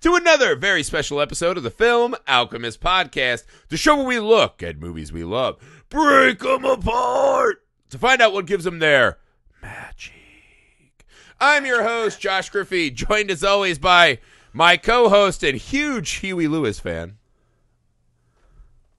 to another very special episode of the Film Alchemist Podcast, the show where we look at movies we love, break them apart to find out what gives them their magic. I'm your host, Josh Griffey, joined as always by my co host and huge Huey Lewis fan.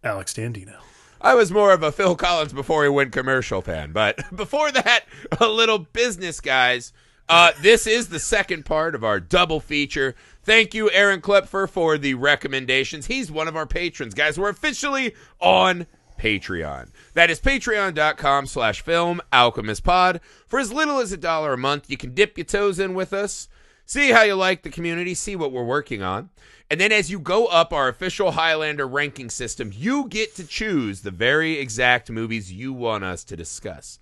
Alex Dandino. I was more of a Phil Collins before he went commercial fan, but before that, a little business, guys. Uh, this is the second part of our double feature. Thank you, Aaron Klepfer, for the recommendations. He's one of our patrons, guys. We're officially on Patreon. That is patreon.com slash film alchemist pod. For as little as a dollar a month, you can dip your toes in with us, see how you like the community, see what we're working on. And then as you go up our official Highlander ranking system, you get to choose the very exact movies you want us to discuss.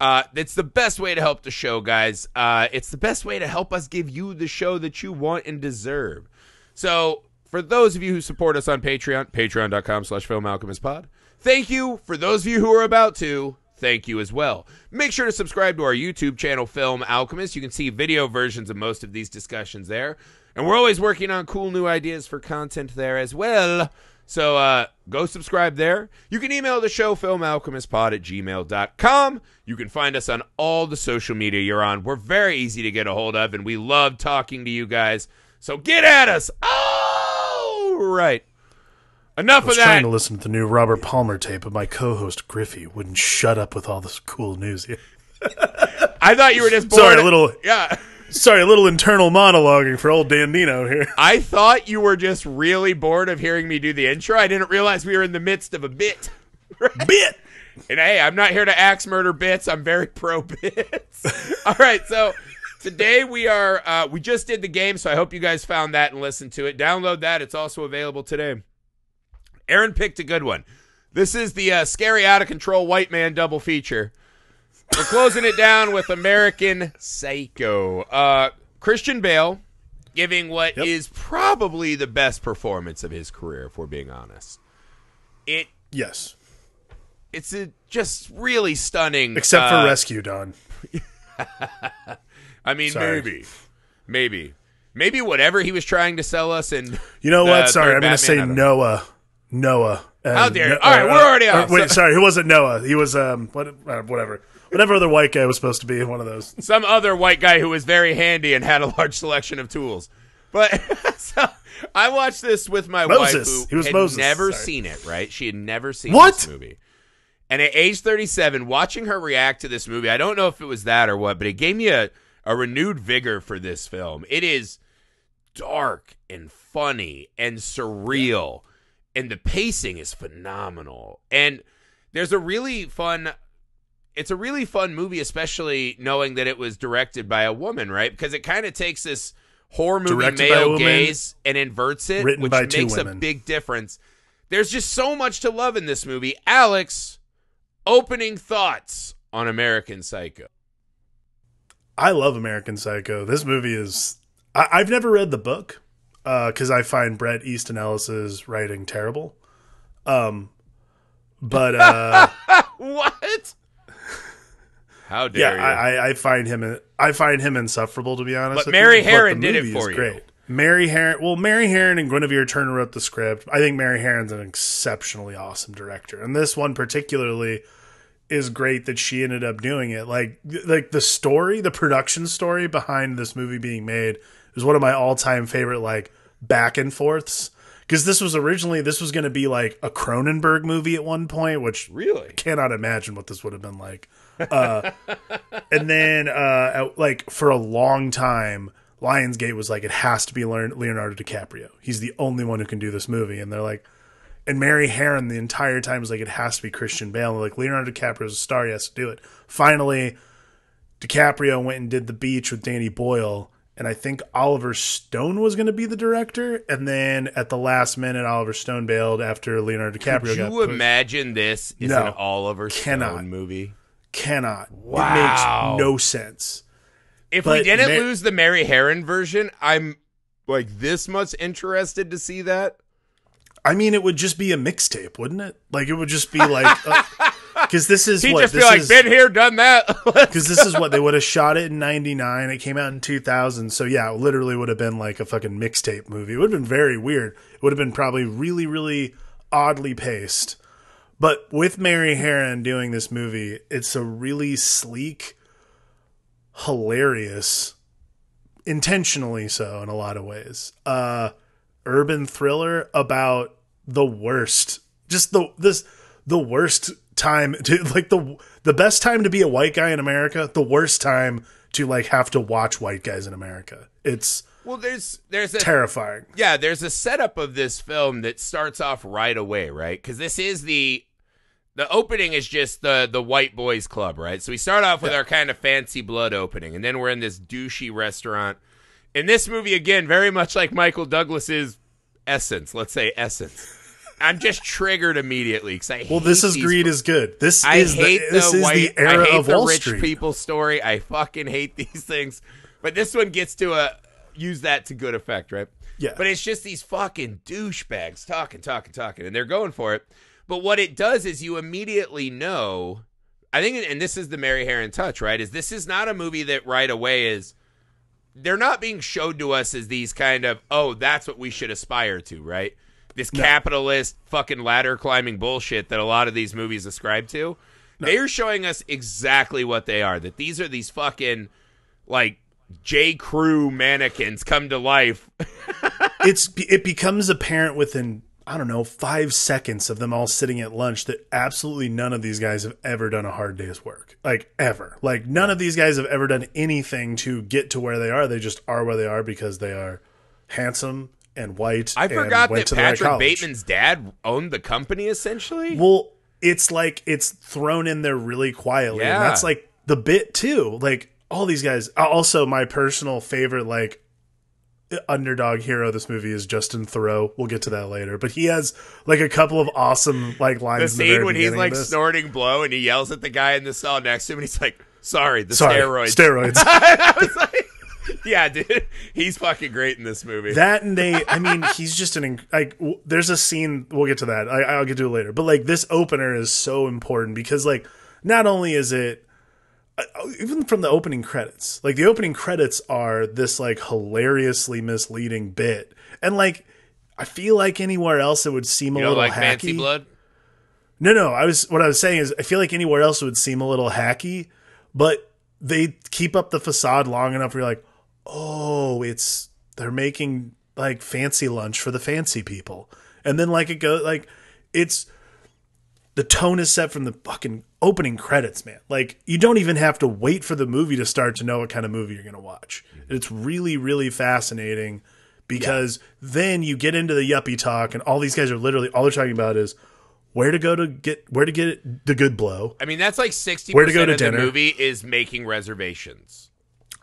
Uh, it's the best way to help the show, guys. Uh, it's the best way to help us give you the show that you want and deserve. So, for those of you who support us on Patreon, patreon.com slash filmalchemistpod, thank you. For those of you who are about to, thank you as well. Make sure to subscribe to our YouTube channel, Film Alchemist. You can see video versions of most of these discussions there. And we're always working on cool new ideas for content there as well. So uh, go subscribe there. You can email the show, filmalchemistpod at gmail.com. You can find us on all the social media you're on. We're very easy to get a hold of, and we love talking to you guys. So get at us. All right. Enough I was of trying that. to listen to the new Robert Palmer tape, but my co-host Griffey wouldn't shut up with all this cool news. I thought you were just bored. Sorry, a little, Yeah. Sorry, a little internal monologuing for old Dandino here. I thought you were just really bored of hearing me do the intro. I didn't realize we were in the midst of a bit. Bit. And hey, I'm not here to axe murder bits. I'm very pro bits. All right, so today we are uh, we just did the game, so I hope you guys found that and listened to it. Download that; it's also available today. Aaron picked a good one. This is the uh, scary, out of control white man double feature. We're closing it down with American Psycho. Uh, Christian Bale giving what is Yep. probably the best performance of his career, if we're being honest. It Yes, it's a just really stunning. except for uh, Rescue Dawn. I mean, Sorry. maybe, maybe, maybe whatever he was trying to sell us. And You know the what? Sorry, I'm going to say Noah. Noah. and How dare you. No- All right, we're already uh, off. Wait, So- sorry, he wasn't Noah. He was um, what? Uh, whatever, whatever other white guy was supposed to be in one of those. Some other white guy who was very handy and had a large selection of tools. But so I watched this with my Moses. wife, who He was had Moses. never Sorry. seen it. Right? She had never seen What? this movie. And at age 37, watching her react to this movie, I don't know if it was that or what, but it gave me a, a renewed vigor for this film. It is dark and funny and surreal, and the pacing is phenomenal. And there's a really fun. It's a really fun movie, especially knowing that it was directed by a woman, right? Because it kind of takes this horror movie Directed male gaze and inverts it, written which makes a big difference. There's just so much to love in this movie. Alex, opening thoughts on American Psycho. I love American Psycho. This movie is. I, I've never read the book because I find Bret Easton Ellis's writing terrible. Um, but uh, What? How yeah, dare you? I, I- I find him. I find him insufferable to be honest. But Mary the did it for you. Great. Mary Harron. Well, Mary Harron and Guinevere Turner wrote the script. I think Mary Harron's an exceptionally awesome director, and this one particularly is great that she ended up doing it. Like, like the story, the production story behind this movie being made is one of my all-time favorite like back and forths. Because this was originally this was going to be like a Cronenberg movie at one point, which really? cannot imagine what this would have been like. Uh, and then, uh, like for a long time, Lionsgate was like, it has to be Leon- Leonardo DiCaprio. He's the only one who can do this movie. And they're like, and Mary Harron the entire time was like, it has to be Christian Bale. Like, Leonardo DiCaprio's a star. He has to do it. Finally, DiCaprio went and did The Beach with Danny Boyle. And I think Oliver Stone was going to be the director. And then at the last minute, Oliver Stone bailed after Leonardo DiCaprio Could you imagine this is No. an Oliver Cannot. Stone movie? Cannot. Wow. It makes no sense. If we didn't Mar- lose the Mary Harron version, I'm like this much interested to see that. I mean, it would just be a mixtape, wouldn't it? Like it would just be like, uh, because this is He what just be like, is been here, done that. because this is what they would have shot it in '99. It came out in 2000, so yeah, it literally would have been like a fucking mixtape movie. It would have been very weird. It would have been probably really, really oddly paced. But with Mary Harron doing this movie, it's a really sleek, hilarious, intentionally so in a lot of ways. Uh urban thriller about the worst. Just the this the worst time to like the the best time to be a white guy in America, the worst time to like have to watch white guys in America. It's well, there's there's a terrifying. yeah, there's a setup of this film that starts off right away, right? Because this is the the opening is just the the white boys club, right? So we start off with our kind of fancy blood opening, and then we're in this douchey restaurant. In this movie, again, very much like Michael Douglas's Essence. Let's say Essence. I'm just triggered immediately because I Well, this is greed is good. This I is hate the this the is white. the era I hate of the Wall rich Street. people story. I fucking hate these things. But this one gets to a use that to good effect, right? Yeah. But it's just these fucking douchebags talking, talking, talking, and they're going for it. But what it does is you immediately know. I think, and this is the Mary Harron touch, right? Is this is not a movie that right away is. They're not being showed to us as these kind of oh that's what we should aspire to, right? This capitalist fucking ladder climbing bullshit that a lot of these movies ascribe to. They're showing us exactly what they are. That these are these fucking like J. Crew mannequins come to life. it's it becomes apparent within I don't know five seconds of them all sitting at lunch that absolutely none of these guys have ever done a hard day's work, like ever. Like none of these guys have ever done anything to get to where they are. They just are where they are because they are handsome and white. I and forgot went that to the right Patrick. Bateman's dad owned the company essentially. Well, it's like it's thrown in there really quietly, Yeah. and that's like the bit too. Like all these guys. Uh, also, my personal favorite like underdog hero of this movie is Justin Theroux. We'll get to that later, but he has like a couple of awesome like the lines. in the scene very when he's like snorting blow and he yells at the guy in the cell next to him and he's like, "Sorry, the Sorry, steroids." steroids. I was like, "Yeah, dude, he's fucking great in this movie." that and they i mean he's just an like w- there's a scene we'll get to that I, i'll get to it later but like this opener is so important because like not only is it even from the opening credits like the opening credits are this like hilariously misleading bit and like i feel like anywhere else it would seem a you know, little like hacky Fancy Blood. no, no. I was what I was saying is I feel like anywhere else it would seem a little hacky, but they keep up the facade long enough where you're like, oh, it's they're making like fancy lunch for the fancy people, and then like it goes like it's the tone is set from the fucking opening credits, man. Like you don't even have to wait for the movie to start to know what kind of movie you're gonna watch. Mm-hmm. It's really, really fascinating because then you get into the yuppie talk, and all these guys are literally all they're talking about is where to go to get where to get the good blow. I mean, that's like sixty Where to go to of the dinner. movie is making reservations.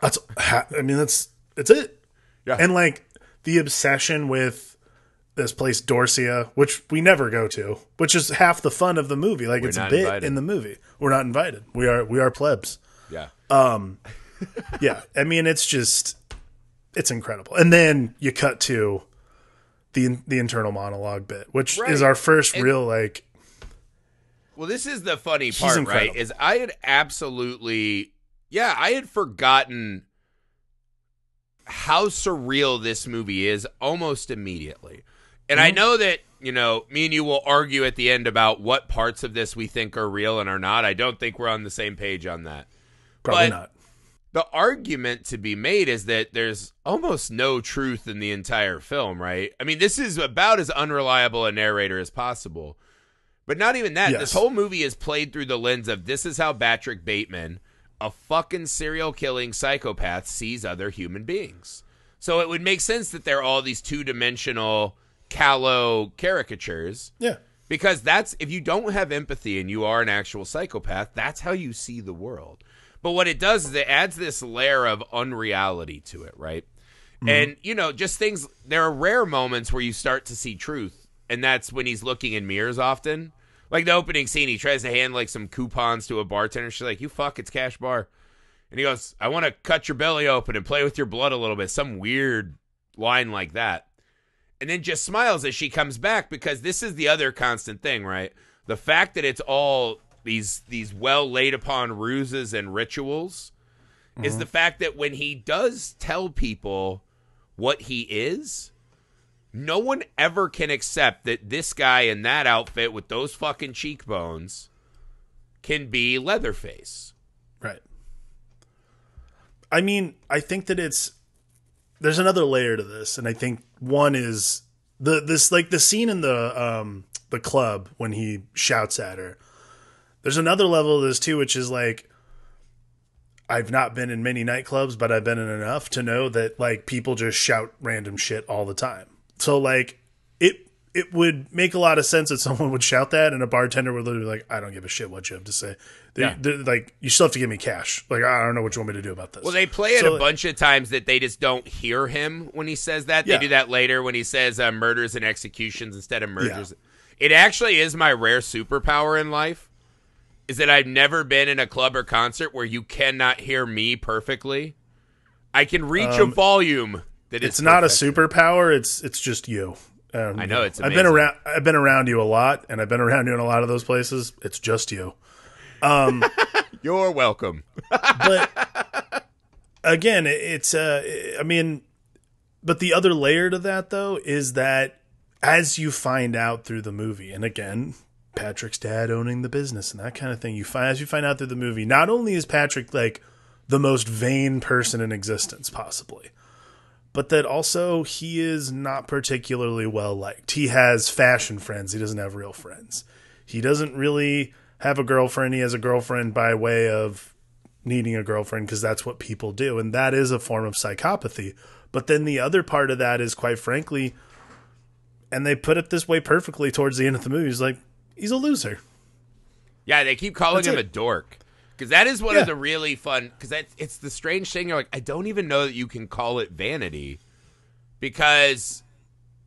That's I mean that's that's it. Yeah. And like the obsession with this place Dorsia, which we never go to, which is half the fun of the movie. Like it's a bit invited. in the movie. We're not invited. We are we are plebs. Yeah. Um yeah i mean it's just it's incredible and then you cut to the the internal monologue bit which Right. is our first And- real like Well, this is the funny part, right? Is I had absolutely, yeah, I had forgotten how surreal this movie is almost immediately. And Mm-hmm. I know that, you know, me and you will argue at the end about what parts of this we think are real and are not. I don't think we're on the same page on that. probably But- not The argument to be made is that there's almost no truth in the entire film, right? I mean, this is about as unreliable a narrator as possible. But not even that. Yes. This whole movie is played through the lens of this is how Patrick Bateman, a fucking serial killing psychopath, sees other human beings. So it would make sense that they're all these two dimensional, callow caricatures. yeah Because that's if you don't have empathy and you are an actual psychopath, that's how you see the world. But what it does is it adds this layer of unreality to it, right? Mm-hmm. And you know, just things there are rare moments where you start to see truth, and that's when he's looking in mirrors often. Like the opening scene, he tries to hand like some coupons to a bartender. She's like, "You fuck, it's cash bar." And he goes, "I want to cut your belly open and play with your blood a little bit." Some weird line like that and then just smiles as she comes back because this is the other constant thing, right? The fact that it's all these these well laid upon ruses and rituals is Mm-hmm. the fact that when he does tell people what he is, no one ever can accept that this guy in that outfit with those fucking cheekbones can be Leatherface. Right. I mean, I think that it's there's another layer to this, and I think one is the this like the scene in the um the club when he shouts at her. There's another level of this too, which is like I've not been in many nightclubs, but I've been in enough to know that like people just shout random shit all the time. So like it it would make a lot of sense that someone would shout that and a bartender would literally be like, I don't give a shit what you have to say. They, Yeah. like you still have to give me cash. Like I don't know what you want me to do about this. Well, they play it So- a bunch of times that they just don't hear him when he says that. Yeah. They do that later when he says uh, murders and executions instead of murders. It actually is my rare superpower in life. Is that I've never been in a club or concert where you cannot hear me perfectly. I can reach a volume that Um, it's not a superpower. It's it's just you. Um, I know, it's I've been around. I've been around you a lot, and I've been around you in a lot of those places. It's just you. You're welcome. but again, it's uh, I mean, but the other layer to that though is that as you find out through the movie, and again, Patrick's dad owning the business and that kind of thing, you find as you find out through the movie, not only is Patrick like the most vain person in existence, possibly. But that also he is not particularly well liked. He has fashion friends. He doesn't have real friends. He doesn't really have a girlfriend. He has a girlfriend by way of needing a girlfriend because that's what people do. And that is a form of psychopathy. But then the other part of that is, quite frankly, and they put it this way perfectly towards the end of the movie, he's like, he's a loser. Yeah, they keep calling That's him it. a dork. Because that is one Yeah. of the really fun. Because it's the strange thing. You're like, I don't even know that you can call it vanity, because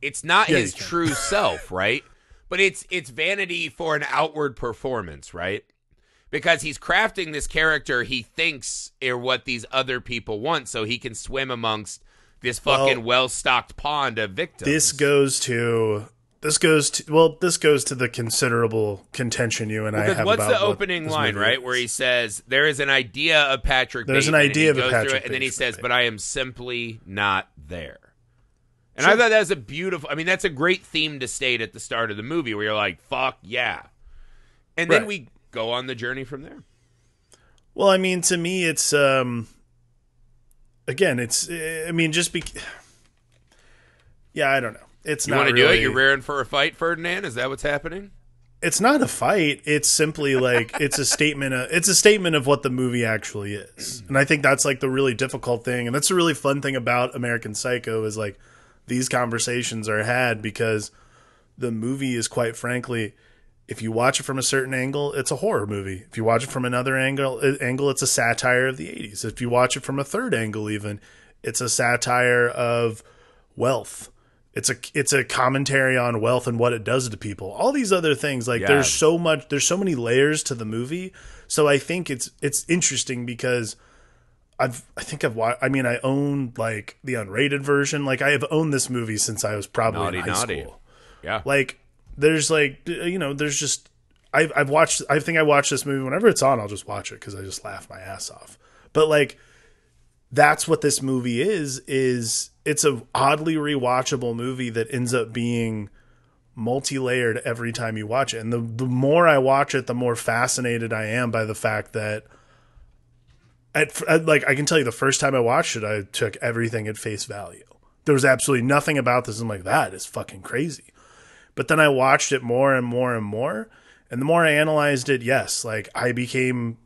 it's not Yeah, his true self, right? But it's it's vanity for an outward performance, right? Because he's crafting this character he thinks are what these other people want, so he can swim amongst this fucking Well, stocked pond of victims. This goes to. This goes to well. This goes to the considerable contention you and I Because have what's the opening this line, right? Where he says there is an idea of Patrick. There's an Bateman," and idea of a goes through Patrick it, and then he says, right. "But I am simply not there." And I thought that was a beautiful. I mean, that's a great theme to state at the start of the movie, where you're like, "Fuck yeah," and then we go on the journey from there. Well, I mean, to me, it's um, again, it's. I mean, just be. Yeah, I don't know. It's You not want to do really, it? You're rearing for a fight, Ferdinand? Is that what's happening? It's not a fight. It's simply like it's a statement. Of, it's a statement of what the movie actually is, and I think that's like the really difficult thing, and that's a really fun thing about American Psycho is like these conversations are had because the movie is quite frankly if you watch it from a certain angle it's a horror movie. If you watch it from another angle uh, angle it's a satire of the 80s if you watch it from a third angle even it's a satire of wealth. It's a it's a commentary on wealth and what it does to people. All these other things like Yeah. there's so much there's so many layers to the movie. So i think it's it's interesting because I've I think I've watched. I mean, I own like the unrated version. Like I have owned this movie since I was probably Naughty, in high naughty. school. Yeah. Like there's like you know there's just I've I've watched. I think I watch this movie whenever it's on. I'll just watch it because I just laugh my ass off. But like that's what this movie is. Is it's a oddly rewatchable movie that ends up being multi-layered every time you watch it and the, the more i watch it the more fascinated i am by the fact that at, at like I can tell you the first time I watched it, I took everything at face value. There was absolutely nothing about this. I'm like, that is fucking crazy. But then I watched it more and more and more, and the more I analyzed it, yes, like I became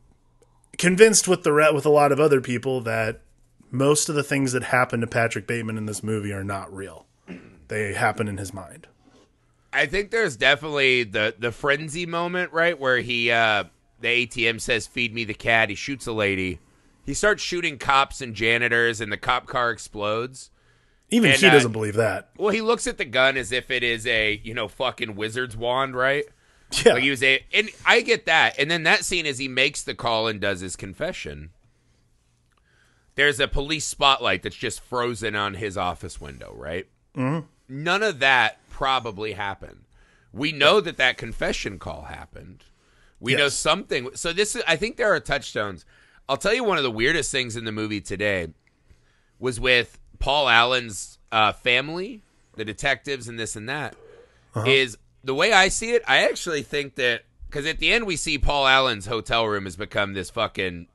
convinced with the re- with a lot of other people that most of the things that happen to Patrick Bateman in this movie are not real. They happen in his mind. I think there's definitely the the frenzy moment, right, where he uh the ATM says feed me the cat, he shoots a lady. He starts shooting cops and janitors and the cop car explodes. Even And, he uh, doesn't believe that. Well, he looks at the gun as if it is a, you know, fucking wizard's wand, right? Yeah, Like he was a and I get that. And then that scene as he makes the call and does his confession. There's a police spotlight that's just frozen on his office window, right? Mm-hmm. None of that probably happened. We know that that confession call happened, We know something. So this is I think there are touchstones. I'll tell you one of the weirdest things in the movie today was with Paul Allen's uh, family, the detectives and this and that. Is the way I see it, I actually think that because at the end we see Paul Allen's hotel room has become this fucking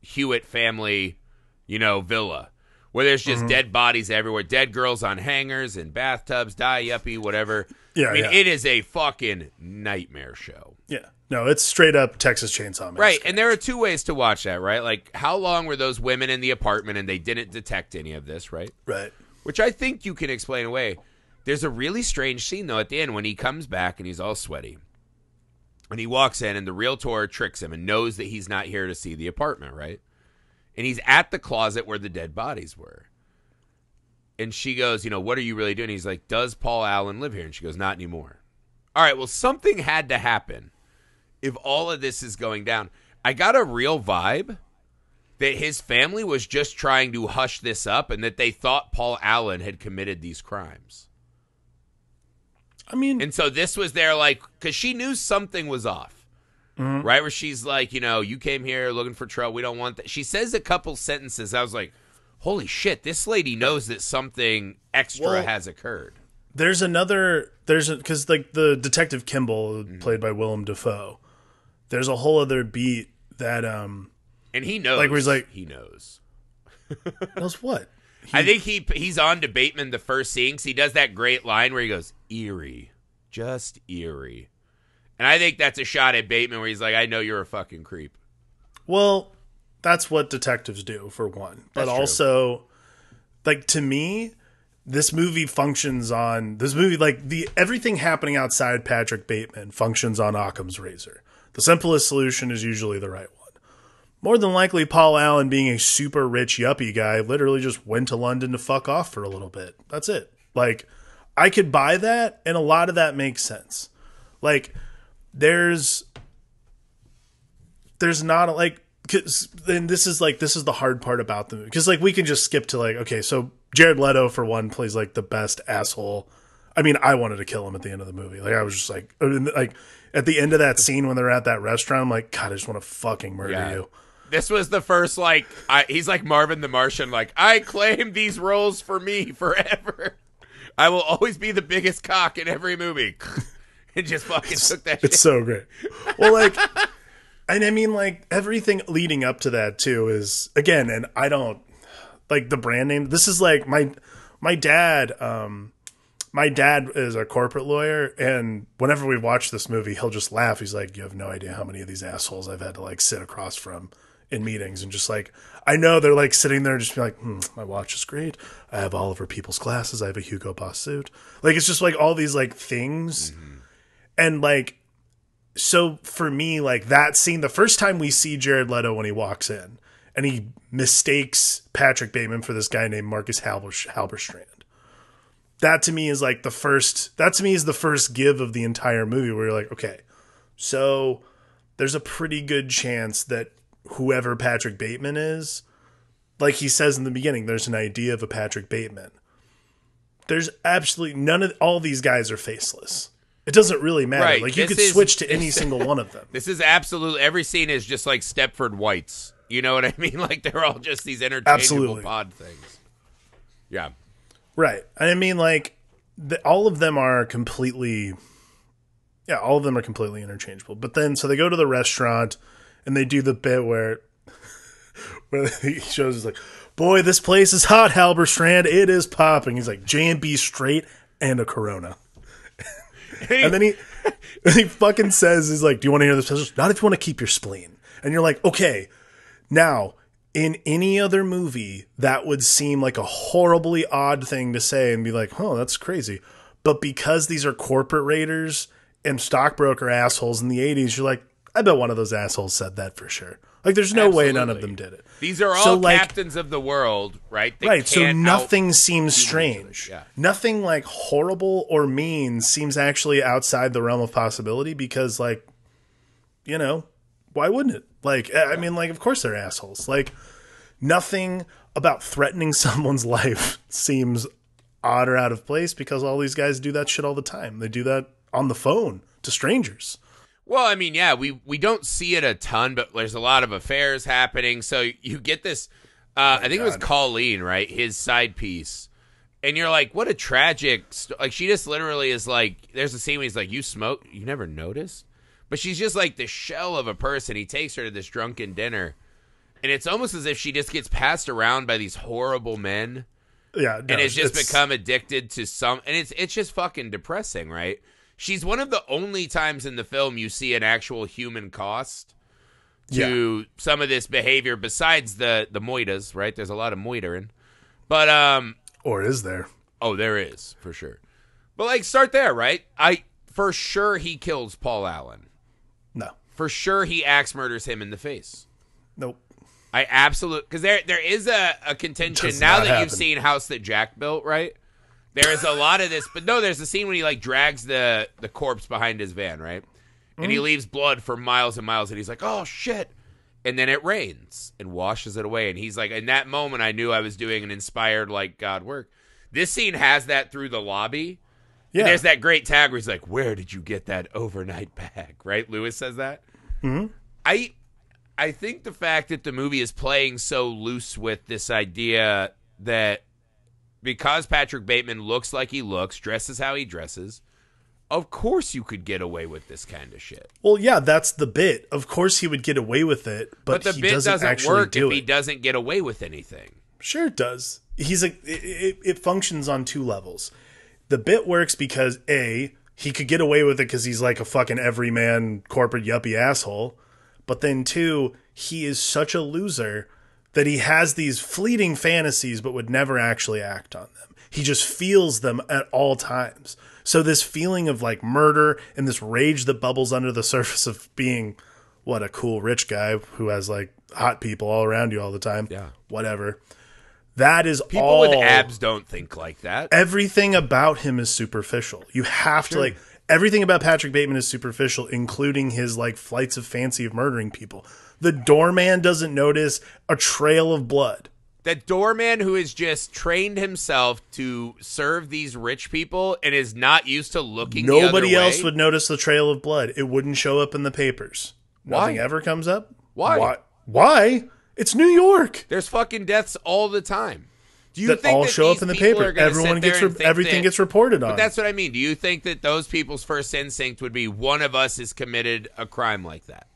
Hewitt family, you know, villa where there's just mm-hmm. dead bodies everywhere, dead girls on hangers and bathtubs, die yuppie, whatever. Yeah, I mean, yeah. it is a fucking nightmare show. Yeah. No, it's straight up Texas Chainsaw Massacre. Right, and there are two ways to watch that, right? Like, how long were those women in the apartment and they didn't detect any of this, right? Right. Which I think you can explain away. There's a really strange scene, though, at the end when he comes back and he's all sweaty. And he walks in, and the realtor tricks him and knows that he's not here to see the apartment, right? And he's at the closet where the dead bodies were. And she goes, You know, what are you really doing? He's like, Does Paul Allen live here? And she goes, Not anymore. All right, well, something had to happen if all of this is going down. I got a real vibe that his family was just trying to hush this up and that they thought Paul Allen had committed these crimes. I mean, And so this was their like cuz she knew something was off. Right where she's like, you know, you came here looking for trouble. We don't want that. She says a couple sentences. I was like, "Holy shit, this lady knows that something extra Well- has occurred." there's another there's because like the detective Kimball Mm-hmm. played by Willem Dafoe. There's a whole other beat that um And he knows. Like, where he's like- he knows. knows what I think he he's on to Bateman the first scene 'cause he does that great line where he goes eerie, just eerie, and I think that's a shot at Bateman where he's like, "I know you're a fucking creep." Well, that's what detectives do for one. But also like to me, this movie functions on this movie like the everything happening outside Patrick Bateman functions on Occam's razor. The simplest solution is usually the right one. More than likely, Paul Allen, being a super rich yuppie guy, literally just went to London to fuck off for a little bit. That's it. Like, I could buy that, and a lot of that makes sense. Like, there's there's not a, like cause then this is like this is the hard part about the movie because like we can just skip to like okay so Jared Leto for one plays like the best asshole. I mean I wanted to kill him at the end of the movie like I was just like I mean, like at the end of that scene when they're at that restaurant I'm like God I just want to fucking murder Yeah. you. This was the first like I, he's like Marvin the Martian, like I claim these roles for me forever. I will always be the biggest cock in every movie. and just fucking took that It's so great. Well, like, and I mean, like everything leading up to that too is again, and I don't like the brand name. This is like my my dad. Um, my dad is a corporate lawyer, and whenever we watch this movie, he'll just laugh. He's like, "You have no idea how many of these assholes I've had to like sit across from." In meetings and just like I know they're like sitting there just be like, hmm, my watch is great. I have Oliver Peoples glasses. I have a Hugo Boss suit. Like it's just like all these like things, and like so for me, like that scene, the first time we see Jared Leto when he walks in and he mistakes Patrick Bateman for this guy named Marcus Halber- Halberstram. That to me is like the first, that to me is the first give of the entire movie where you're like, okay, so there's a pretty good chance that whoever Patrick Bateman is, like he says in the beginning, there's an idea of a Patrick Bateman. There's absolutely none of all these guys are faceless. It doesn't really matter. Right, Like you this could is- switch to any single one of them. This is absolutely every scene is just like Stepford Whites. You know what I mean? Like they're all just these interchangeable Absolutely. pod things. Yeah. Right. I mean, like, the, all of them are completely, yeah, all of them are completely interchangeable. But then, so they go to the restaurant and they do the bit where, where he shows, is like, boy, this place is hot, Halberstram. It is popping. He's like, J&B straight and a Corona. And then he, and he fucking says, he's like, do you want to hear the message? Not if you want to keep your spleen. And you're like, okay, now, in any other movie, that would seem like a horribly odd thing to say and be like, oh, that's crazy. But because these are corporate raiders and stockbroker assholes in the 80s, you're like, I bet one of those assholes said that for sure. Like, there's no way none of them did it. These are all So, like- captains of the world, right? They Right. So nothing seems strange. yeah. Nothing like horrible or mean seems actually outside the realm of possibility because, like, you know, why wouldn't it? Like, I I mean, like, of course they're assholes. Like, nothing about threatening someone's life seems odd or out of place because all these guys do that shit all the time. They do that on the phone to strangers. Well, I mean, yeah, we we don't see it a ton, but there's a lot of affairs happening. So you get this. Uh, I think it was Colleen, right? His side piece, and you're like, what a tragic. St-. Like she just literally is like, there's a scene where he's like, you smoke, you never noticed, but she's just like the shell of a person. He takes her to this drunken dinner, and it's almost as if she just gets passed around by these horrible men Yeah, no, and has just it's- become addicted to some and it's it's just fucking depressing right she's one of the only times in the film you see an actual human cost to some of this behavior besides the the moitas right there's a lot of moitering but um Or is there? oh there is for sure but like start there right i for sure he kills paul allen No. for sure he axe murders him in the face Nope. I absolutely because there there is a, a contention Does now that you've seen House that Jack built, right? There is a lot of this, but no, there's a scene when he like drags the the corpse behind his van, right? And Mm-hmm. he leaves blood for miles and miles, and he's like, "Oh shit!" And then it rains and washes it away, and he's like, "In that moment, I knew I was doing an inspired like God work." This scene has that through the lobby. Yeah. And there's that great tag where he's like, "Where did you get that overnight bag?" Right? Lewis says that. Mm-hmm. I I think the fact that the movie is playing so loose with this idea that because Patrick Bateman looks like he looks, dresses how he dresses, of course you could get away with this kind of shit. Well, yeah, that's the bit. Of course, he would get away with it, but, But, the he bit doesn't, doesn't, actually work do if it. he doesn't get away with anything. Sure, it does. He's a. It, it, it functions on two levels. The bit works because a he could get away with it because he's like a fucking everyman corporate yuppie asshole, but then two he is such a loser that he has these fleeting fantasies but would never actually act on them. He just feels them at all times. So this feeling of like murder and this rage that bubbles under the surface of being what a cool rich guy who has like hot people all around you all the time. Yeah. Whatever. That is People all with abs don't think like that. everything about him is superficial. You have to like everything about Patrick Bateman is superficial, including his like flights of fancy of murdering people. The doorman doesn't notice a trail of blood. That doorman who has just trained himself to serve these rich people and is not used to looking the Nobody else way. would notice the trail of blood. It wouldn't show up in the papers. Nothing Why? ever comes up. Why? Why? Why? It's New York. There's fucking deaths all the time. Do you That think all that show up in the paper. Everyone gets re- everything that- gets reported on. But that's what I mean. Do you think that those people's first instinct would be one of us has committed a crime like that?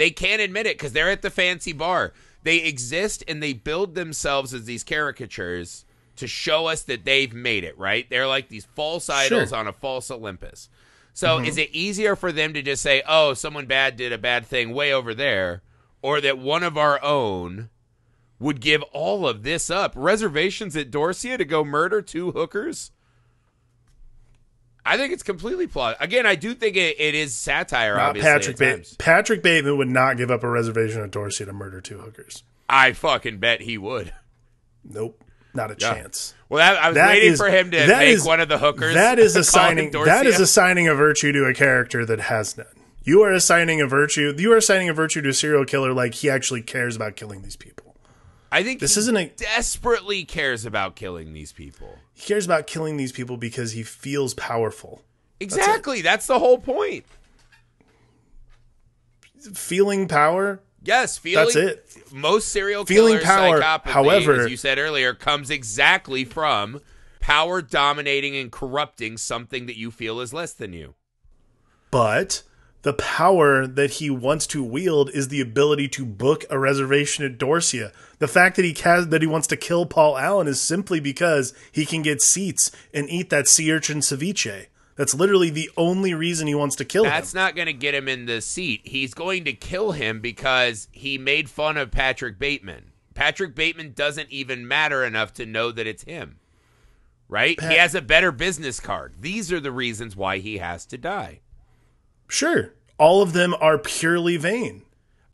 They can't admit it because they're at the fancy bar. They exist and they build themselves as these caricatures to show us that they've made it, right? They're like these false idols Sure. on a false Olympus. So mm-hmm. is it easier for them to just say, oh, someone bad did a bad thing way over there, or that one of our own would give all of this up? Reservations at Dorsia to go murder two hookers? I think it's completely plot. Again, I do think it, it is satire. Not obviously, Patrick at Bateman. Patrick Bateman would not give up a reservation at Dorsia to murder two hookers. I fucking bet he would. Nope, not a Yeah. chance. Well, that, I was That waiting is- for him to that make is- one of the hookers. That is assigning that is assigning a virtue to a character that has none. You are assigning a virtue. You are assigning a virtue to a serial killer like he actually cares about killing these people. I think This he isn't a desperately cares about killing these people. he cares about killing these people because he feels powerful. Exactly. That's, the whole point. Feeling power, Yes, feeling. That's it. Most serial Feeling killer power, however- as you said earlier, comes exactly from power dominating and corrupting something that you feel is less than you. but the power that he wants to wield is the ability to book a reservation at Dorsia. The fact that he has, that he wants to kill Paul Allen is simply because he can get seats and eat that sea urchin ceviche. That's literally the only reason he wants to kill That's him. That's not going to get him in the seat. He's going to kill him because he made fun of Patrick Bateman. Patrick Bateman doesn't even matter enough to know that it's him. Right? he has a better business card. These are the reasons why he has to die. Sure, all of them are purely vain.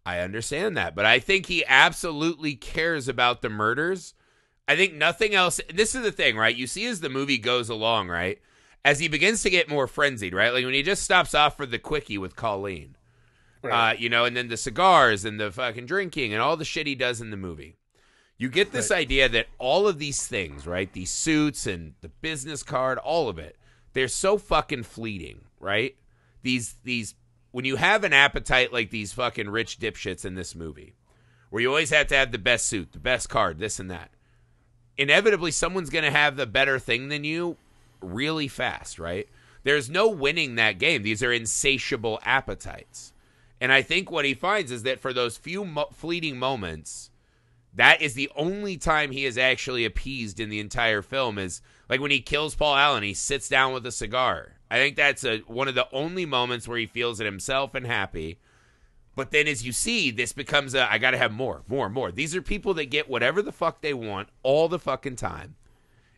I understand that, but I think he absolutely cares about the murders. I think nothing else. This is the thing, right? You see, as the movie goes along, right, as he begins to get more frenzied, right, like when he just stops off for the quickie with Colleen, uh, you know, and then the cigars and the fucking drinking and all the shit he does in the movie. You get this idea that all of these things, right, these suits and the business card, all of it, they're so fucking fleeting, right? These these when you have an appetite like these fucking rich dipshits in this movie, where you always have to have the best suit, the best card, this and that, inevitably someone's going to have the better thing than you really fast, right? There's no winning that game. These are insatiable appetites. And I think what he finds is that for those few mo- fleeting moments, that is the only time he is actually appeased in the entire film is like when he kills Paul Allen, he sits down with a cigar. I think that's a, one of the only moments where he feels it himself and happy. But then as you see, this becomes a I got to have more, more, more. These are people that get whatever the fuck they want all the fucking time.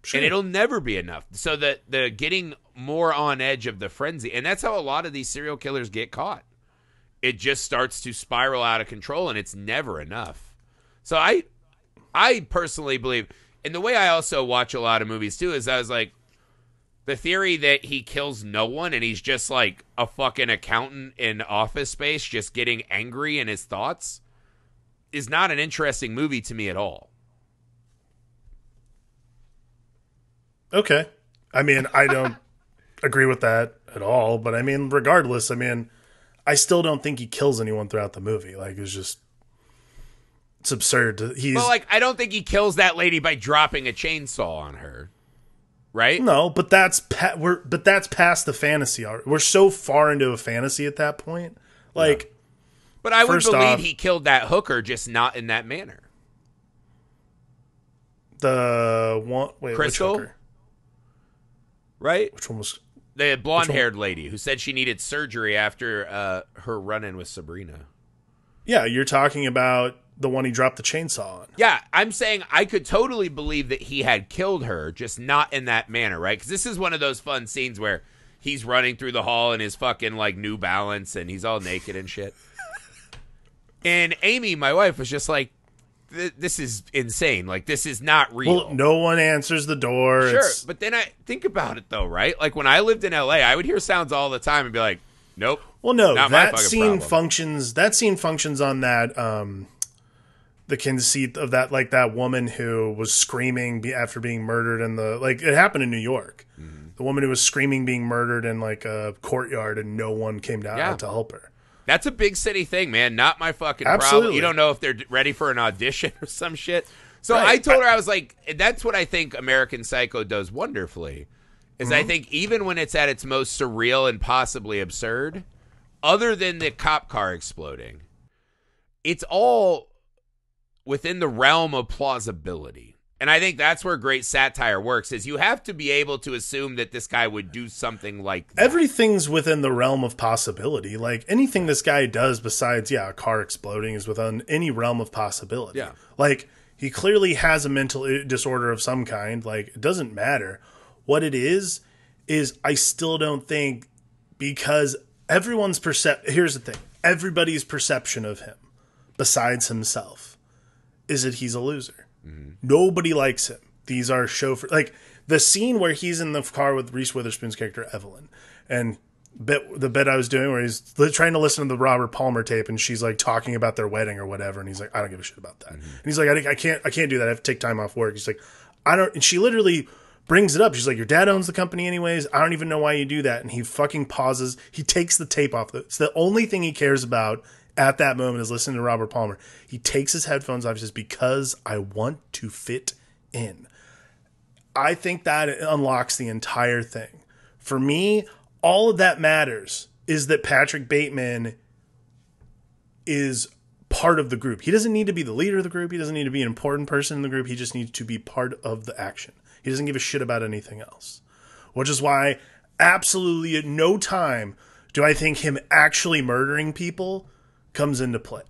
Sure. And it'll never be enough. So that the getting more on edge of the frenzy, and that's how a lot of these serial killers get caught. It just starts to spiral out of control, and it's never enough. So I, I personally believe, and the way I also watch a lot of movies too is I was like, the theory that he kills no one and he's just like a fucking accountant in office space, just getting angry in his thoughts, is not an interesting movie to me at all. Okay. I mean, I don't agree with that at all, but I mean, regardless, I mean, I still don't think he kills anyone throughout the movie. Like, it's just, it's absurd. He's, But like, I don't think he kills that lady by dropping a chainsaw on her, right? no, but that's, pa- we're, but that's past the fantasy. We're so far into a fantasy at that point. Like, But I would believe off- he killed that hooker, just not in that manner. the one, wait, Crystal? which hooker? Right? Which one was, The blonde haired lady who said she needed surgery after uh, her run in with Sabrina. yeah, you're talking about the one he dropped the chainsaw on. Yeah, I'm saying I could totally believe that he had killed her, just not in that manner, right? Because this is one of those fun scenes where he's running through the hall in his fucking like New Balance and he's all naked and shit. And Amy, my wife, was just like, "This is insane. Like this is not real." Well, no one answers the door. Sure, It's, but then I think about it though, right? Like when I lived in LA, I would hear sounds all the time and be like, "Nope." Well, no, that scene problem. functions. That scene functions on that um, the conceit of that, like that woman who was screaming after being murdered in the like it happened in New York. Mm-hmm. The woman who was screaming being murdered in like a courtyard and no one came down Yeah. to help her. That's a big city thing, man. Not my fucking problem. You don't know if they're ready for an audition or some shit. So Right. I told her I was like, that's what I think American Psycho does wonderfully. Is Mm-hmm. I think even when it's at its most surreal and possibly absurd, other than the cop car exploding, it's all within the realm of plausibility. And I think that's where great satire works is you have to be able to assume that this guy would do something like that. Everything's within the realm of possibility. Like anything this guy does besides, yeah, a car exploding is within any realm of possibility. Yeah. Like he clearly has a mental uh, disorder of some kind. Like it doesn't matter. What it is, is I still don't think because everyone's percep here's the thing. Everybody's perception of him, besides himself, is that he's a loser. Mm-hmm. Nobody likes him. These are show for like the scene where he's in the car with Reese Witherspoon's character Evelyn, and bit the bit I was doing where he's trying to listen to the Robert Palmer tape, and she's like talking about their wedding or whatever, and he's like, I don't give a shit about that, mm-hmm. and he's like, I, I can't, I can't do that. I have to take time off work. He's like, I don't, and she literally brings it up. She's like, Your dad owns the company anyways. I don't even know why you do that. And he fucking pauses. He takes the tape off. The, It's the only thing he cares about at that moment is listening to Robert Palmer. He takes his headphones off. He says, Because I want to fit in. I think that unlocks the entire thing. For me, all of that matters is that Patrick Bateman is part of the group. He doesn't need to be the leader of the group. He doesn't need to be an important person in the group. He just needs to be part of the action. He doesn't give a shit about anything else. Which is why, absolutely at no time do I think him actually murdering people comes into play.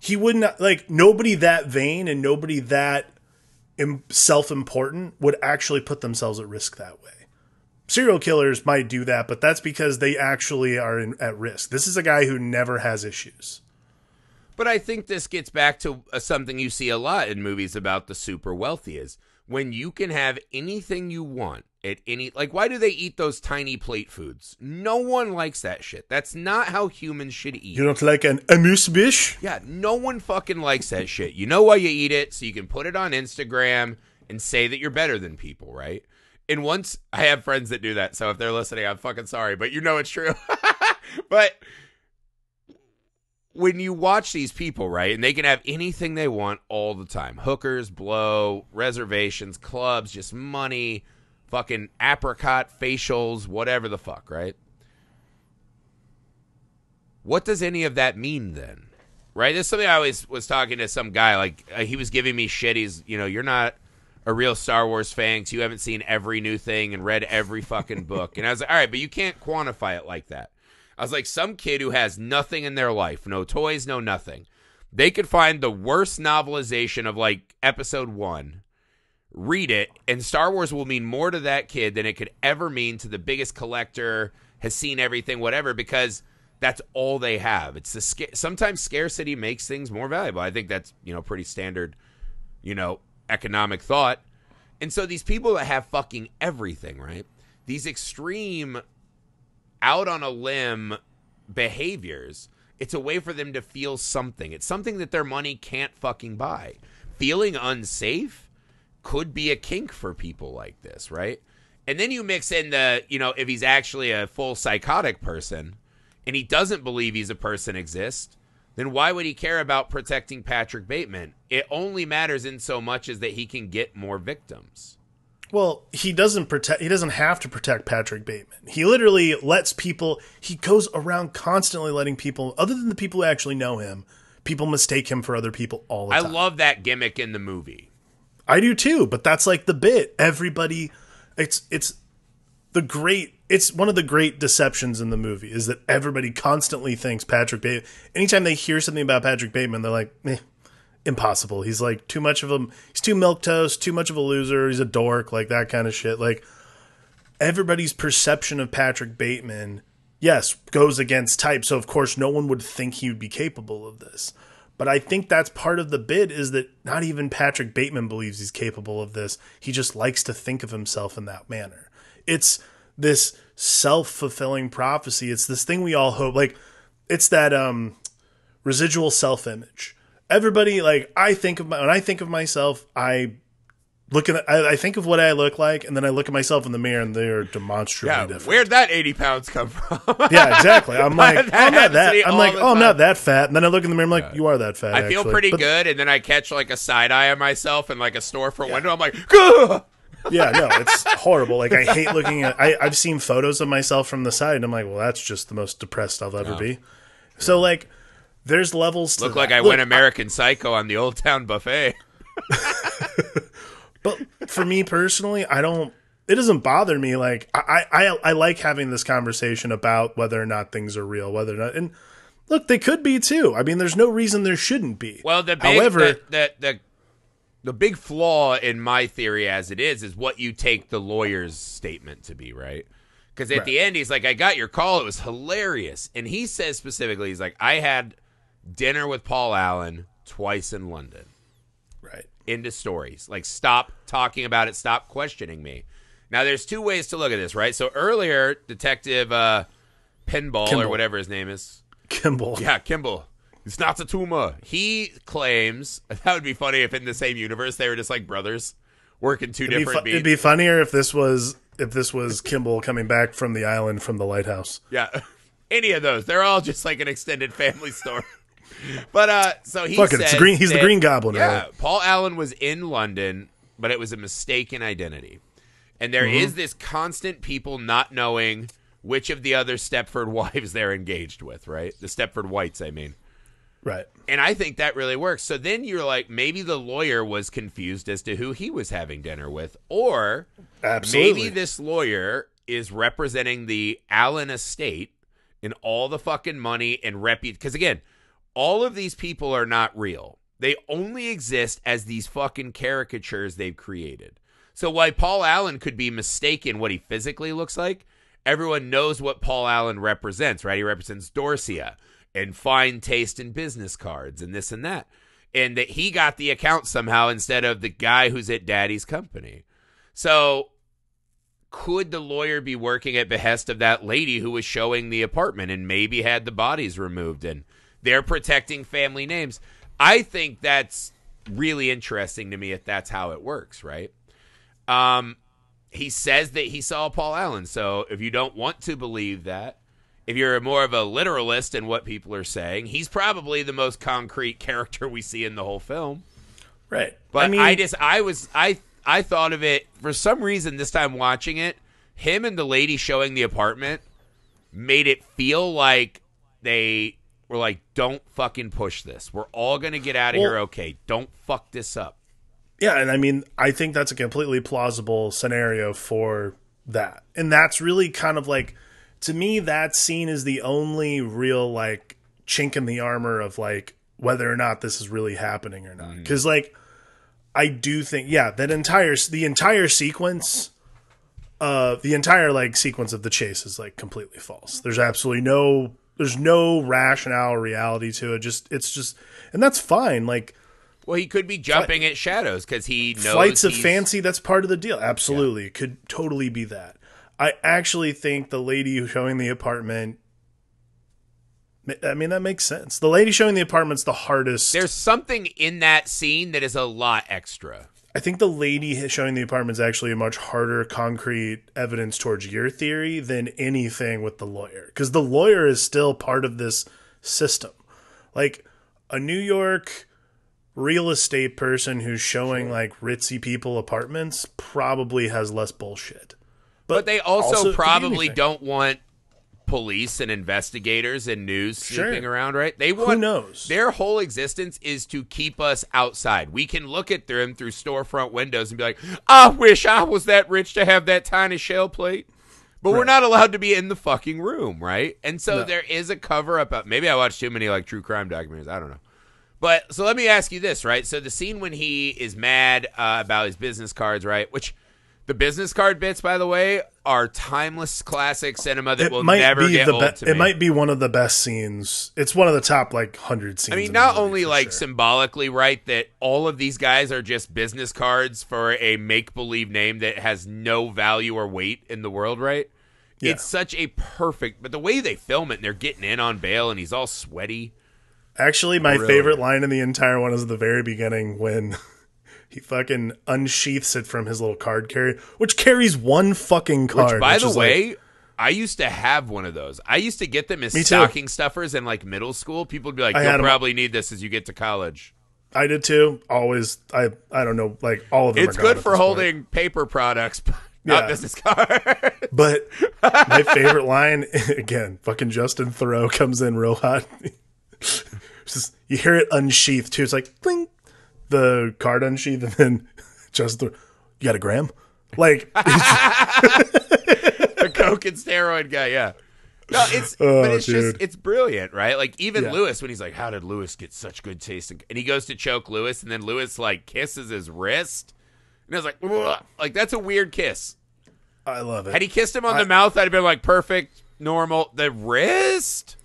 He would not, like, nobody that vain and nobody that self important would actually put themselves at risk that way. Serial killers might do that, but that's because they actually are in, at risk. This is a guy who never has issues. But I think this gets back to uh, something you see a lot in movies about the super wealthy is when you can have anything you want at any like why do they eat those tiny plate foods? No one likes that shit. That's not how humans should eat. You don't like an amuse bouche? yeah, no one fucking likes that shit. You know why you eat it so you can put it on Instagram and say that you're better than people, right? And once I have friends that do that, so if they're listening, I'm fucking sorry, but you know it's true. but when you watch these people, right, and they can have anything they want all the time hookers, blow, reservations, clubs, just money, fucking apricot facials, whatever the fuck, right? What does any of that mean then? Right? This is something I always was talking to some guy, like, uh, he was giving me shit. He's, you know, you're not a real Star Wars fan 'cause you haven't seen every new thing and read every fucking book. And I was like, all right, but you can't quantify it like that. I was like, some kid who has nothing in their life, no toys, no nothing, they could find the worst novelization of like episode one, read it, and Star Wars will mean more to that kid than it could ever mean to the biggest collector, has seen everything, whatever, because that's all they have. It's the sca- sometimes scarcity makes things more valuable. I think that's you know pretty standard, you know, economic thought. And so these people that have fucking everything, right? These extreme out on a limb behaviors, it's a way for them to feel something. It's something that their money can't fucking buy. Feeling unsafe could be a kink for people like this, right? And then you mix in the, you know, if he's actually a full psychotic person and he doesn't believe he's a person exists, then why would he care about protecting Patrick Bateman? It only matters in so much as that he can get more victims. Well, he doesn't protect. He doesn't have to protect Patrick Bateman. He literally lets people. He goes around constantly letting people, other than the people who actually know him, people mistake him for other people all the I time. I love that gimmick in the movie. I do too, but that's like the bit. Everybody, it's it's the great. It's one of the great deceptions in the movie is that everybody constantly thinks Patrick Bateman. Anytime they hear something about Patrick Bateman, they're like, eh, impossible. He's like too much of a. He's too milk toast. Too much of a loser. He's a dork. Like that kind of shit. Like everybody's perception of Patrick Bateman, yes, goes against type. So of course, no one would think he would be capable of this. But I think that's part of the bid is that not even Patrick Bateman believes he's capable of this. He just likes to think of himself in that manner. It's this self fulfilling prophecy. It's this thing we all hope. Like it's that um residual self image. Everybody like I think of my, when I think of myself, I look at I, I think of what I look like, and then I look at myself in the mirror, and they're demonstrably Yeah, different. where'd that 80 pounds come from? Yeah, exactly. I'm like, That oh, I'm not happens to me that. I'm like, oh, I'm not that fat. And then I look in the mirror, I'm like, you are that fat. I feel actually. pretty But- good, and then I catch like a side eye on myself in like a storefront window. I'm like, Gah! Yeah, no, it's horrible. Like I hate looking at. I, I've seen photos of myself from the side, and I'm like, well, that's just the most depressed I'll ever be. So like, there's levels. To look that. like I Look, went American Psycho on the Old Town Buffet. But for me personally, I don't. It doesn't bother me. Like I, I, I like having this conversation about whether or not things are real, whether or not. And look, they could be too. I mean, there's no reason there shouldn't be. Well, the big, however, the, the the the big flaw in my theory, as it is, is what you take the lawyer's statement to be, right? Because at the end, he's like, "I got your call. It was hilarious," and he says specifically, "He's like, I had dinner with Paul Allen twice in London." right. into stories. Like, stop talking about it. Stop questioning me. Now, there's two ways to look at this, right? So earlier, Detective uh, Pinball or whatever his name is, Kimball. yeah, Kimball. It's not a tumor. He claims that would be funny if in the same universe they were just like brothers working two It'd be, different fu- it'd be funnier if this was if this was Kimball coming back from the island from the lighthouse. Yeah. Any of those. They're all just like an extended family story. But uh so he Fuck it, it's the green- he's the Green Goblin, Yeah. really. Paul Allen was in London, but it was a mistaken identity. And there is Mm-hmm. this constant people not knowing which of the other Stepford wives they're engaged with, right? The Stepford Whites, I mean. Right. And I think that really works. So then you're like, maybe the lawyer was confused as to who he was having dinner with, or Absolutely. maybe this lawyer is representing the Allen estate and all the fucking money and repu Because again, all of these people are not real. They only exist as these fucking caricatures they've created. So while Paul Allen could be mistaken what he physically looks like, everyone knows what Paul Allen represents, right? He represents Dorsia and fine taste in business cards and this and that. And that he got the account somehow instead of the guy who's at daddy's company. So could the lawyer be working at behest of that lady who was showing the apartment and maybe had the bodies removed and they're protecting family names? I think that's really interesting to me if that's how it works, right? Um, he says that he saw Paul Allen. So if you don't want to believe that, if you're more of a literalist in what people are saying, he's probably the most concrete character we see in the whole film. Right. But I, mean, I just I was I I thought of it for some reason this time watching it, him and the lady showing the apartment made it feel like they were like, Don't fucking push this. We're all gonna get out of Well- here okay. Don't fuck this up. Yeah, and I mean, I think that's a completely plausible scenario for that. And that's really kind of like to me that scene is the only real like chink in the armor of like whether or not this is really happening or not. Cuz like I do think yeah, that entire the entire sequence uh the entire like sequence of the chase is like completely false. There's absolutely no there's no rationale or reality to it. Just it's just and that's fine. Like Well, he could be jumping at shadows because he knows flights of fancy that's part of the deal absolutely it could totally be that i actually think the lady who's showing the apartment i mean that makes sense the lady showing the apartment's the hardest There's something in that scene that is a lot extra. I think the lady showing the apartment's actually a much harder concrete evidence towards your theory than anything with the lawyer because the lawyer is still part of this system like a new york real estate person who's showing like ritzy people apartments probably has less bullshit But, they also, also, it could be probably anything. don't want police and investigators and news Sure. snooping around, right? They want Who knows? Their whole existence is to keep us outside. We can look at them through storefront windows and be like, "I wish I was that rich to have that tiny shell plate." But we're not allowed to be in the fucking room, right? And so No. there is a cover up. Maybe I watched too many like true crime documentaries. I don't know. But so let me ask you this, right? So the scene when he is mad uh, about his business cards, right? Which the business card bits, by the way, are timeless classic cinema that it will might never be get the old best to me. it might be one of the best scenes it's one of the top like 100 scenes I mean, not only like sure. symbolically right that all of these guys are just business cards for a make believe name that has no value or weight in the world, right? Yeah. It's such a perfect, but the way they film it and they're getting in on bail and he's all sweaty. Actually, my Brilliant. favorite line in the entire one is at the very beginning when he fucking unsheaths it from his little card carrier, which carries one fucking card. Which, by which the is like- way, I used to have one of those. I used to get them as stocking stuffers in like middle school. People would be like, I "You'll probably need this as you get to college." I did too. Always, I I don't know, like all of them. It's good for this point. holding paper products, but not Yeah. business cards. But my favorite line again, fucking Justin Theroux comes in real hot. Just, you hear it unsheathed too. It's like bling, the card unsheathed, and then just Theroux, you got a gram? Like the coke and steroid guy. Yeah. No, it's Oh, but it's just it's brilliant, right? Like even Yeah. Lewis when he's like, "How did Lewis get such good taste?" And and he goes to choke Lewis, and then Lewis like kisses his wrist, and I was like, "Ugh." like that's a weird kiss. I love it. Had he kissed him on I- the mouth, I'd have been like perfect, normal. The wrist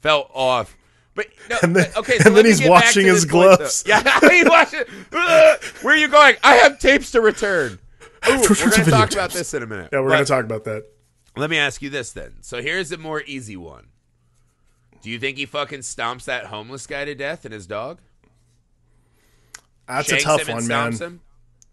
felt off. But no, And then- okay. and So then he's washing his point, gloves. yeah, he's washing. Where are you going? I have tapes to return. Ooh, we're going to to talk videotapes. about this in a minute. yeah, we're gonna talk about that. let me ask you this then. So here's a more easy one. Do you think he fucking stomps that homeless guy to death and his dog? That's Shanks a tough and one, man. him?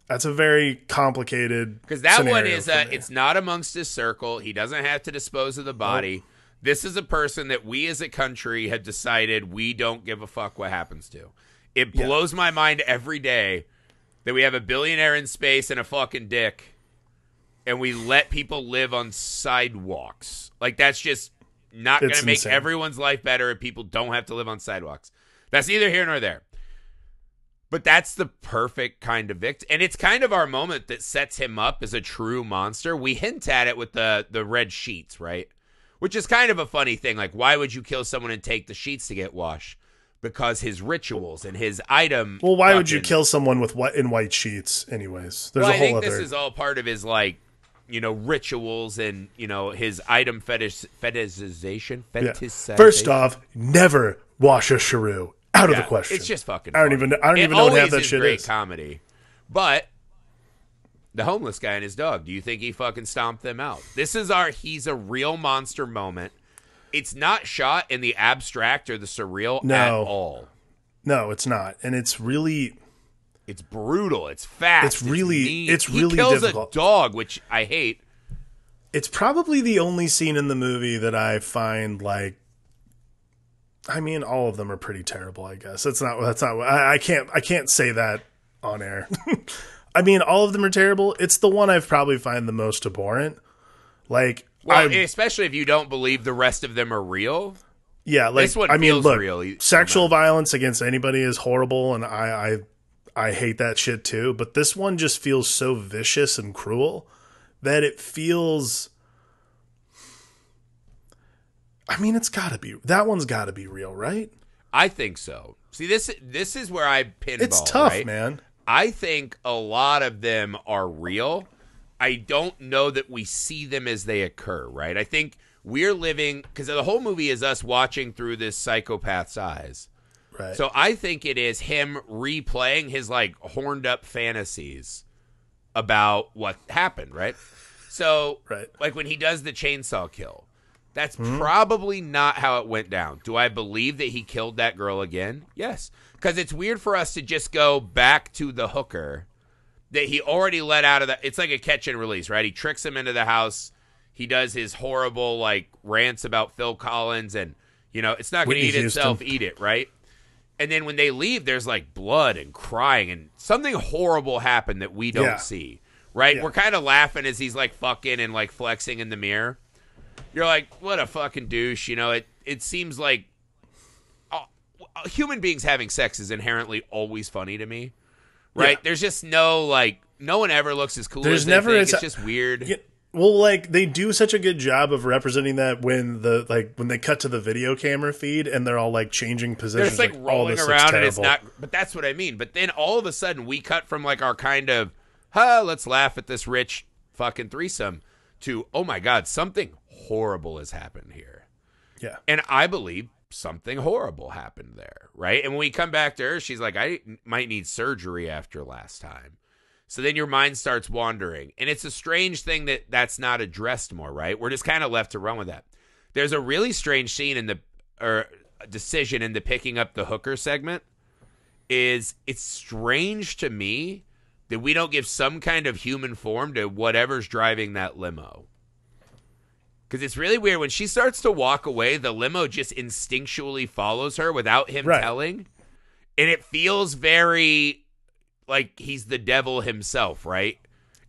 That's a very complicated Because that one is uh, it's not amongst his circle. He doesn't have to dispose of the body. This is a person that we as a country have decided we don't give a fuck what happens to. It Yeah. blows my mind every day that we have a billionaire in space and a fucking dick, and we let people live on sidewalks. Like that's just not going to make insane. everyone's life better if people don't have to live on sidewalks. That's neither here nor there. But that's the perfect kind of victim, and it's kind of our moment that sets him up as a true monster. We hint at it with the the red sheets, right? Which is kind of a funny thing. Like, why would you kill someone and take the sheets to get washed? Because his rituals and his item. Well, why would you kill someone with what in white sheets? Anyways, there's well, a I whole think other. this is all part of his like, you know, rituals and you know his item fetish fetishization. yeah. First off, never wash a shrew. Out of the question. It's just fucking. I don't funny. even. I don't It even know what half that is shit great is. comedy, but the homeless guy and his dog. Do you think he fucking stomped them out? This is our. He's a real monster moment. It's not shot in the abstract or the surreal at No. all. No, it's not, and it's really. It's brutal. It's fast. It's really- it's He really kills difficult. a dog, which I hate. it's probably the only scene in the movie that I find like I mean all of them are pretty terrible, I guess. That's not that's not I, I can't I can't say that on air. I mean all of them are terrible. It's the one I've probably find the most abhorrent. Like Well, I especially if you don't believe the rest of them are real. yeah, like this one I mean look, real, sexual violence against anybody is horrible and I I I hate that shit too, but this one just feels so vicious and cruel that it feels I mean, it's got to be that one's got to be real, right? I think so. See, this this is where I pinball. It's tough, right? man. I think a lot of them are real. I don't know that we see them as they occur, right? I think we're living because the whole movie is us watching through this psychopath's eyes. Right. So I think it is him replaying his like horned up fantasies about what happened, right? So Right. like when he does the chainsaw kill, that's Hmm? probably not how it went down. Do I believe that he killed that girl again? Yes. Cuz it's weird for us to just go back to the hooker that he already let out of the it's like a catch and release, right? He tricks him into the house. He does his horrible like rants about Phil Collins and you know, it's not going to eat Houston. itself, eat it, right? And then when they leave, there's like blood and crying, and something horrible happened that we don't Yeah. see. Right? Yeah. We're kind of laughing as he's like fucking and like flexing in the mirror. You're like, what a fucking douche. You know, it it seems like uh, uh, human beings having sex is inherently always funny to me. Right? Yeah. There's just no like, no one ever looks as cool There's as never a- It's just weird. Yeah, well, like they do such a good job of representing that when the like when they cut to the video camera feed and they're all like changing They're positions, just like oh, rolling this around and it's not but that's what I mean. But then all of a sudden we cut from like our kind of huh, let's laugh at this rich fucking threesome to oh my god, something horrible has happened here. Yeah, And I believe something horrible happened there, right? And when we come back to her, she's like, I might need surgery after last time. So then your mind starts wandering. And it's a strange thing that that's not addressed more, right? We're just kind of left to run with that. There's a really strange scene in the, or decision in the picking up the hooker segment is it's strange to me that we don't give some kind of human form to whatever's driving that limo. Because it's really weird when she starts to walk away, the limo just instinctually follows her without him Right. telling, and it feels very like he's the devil himself, right?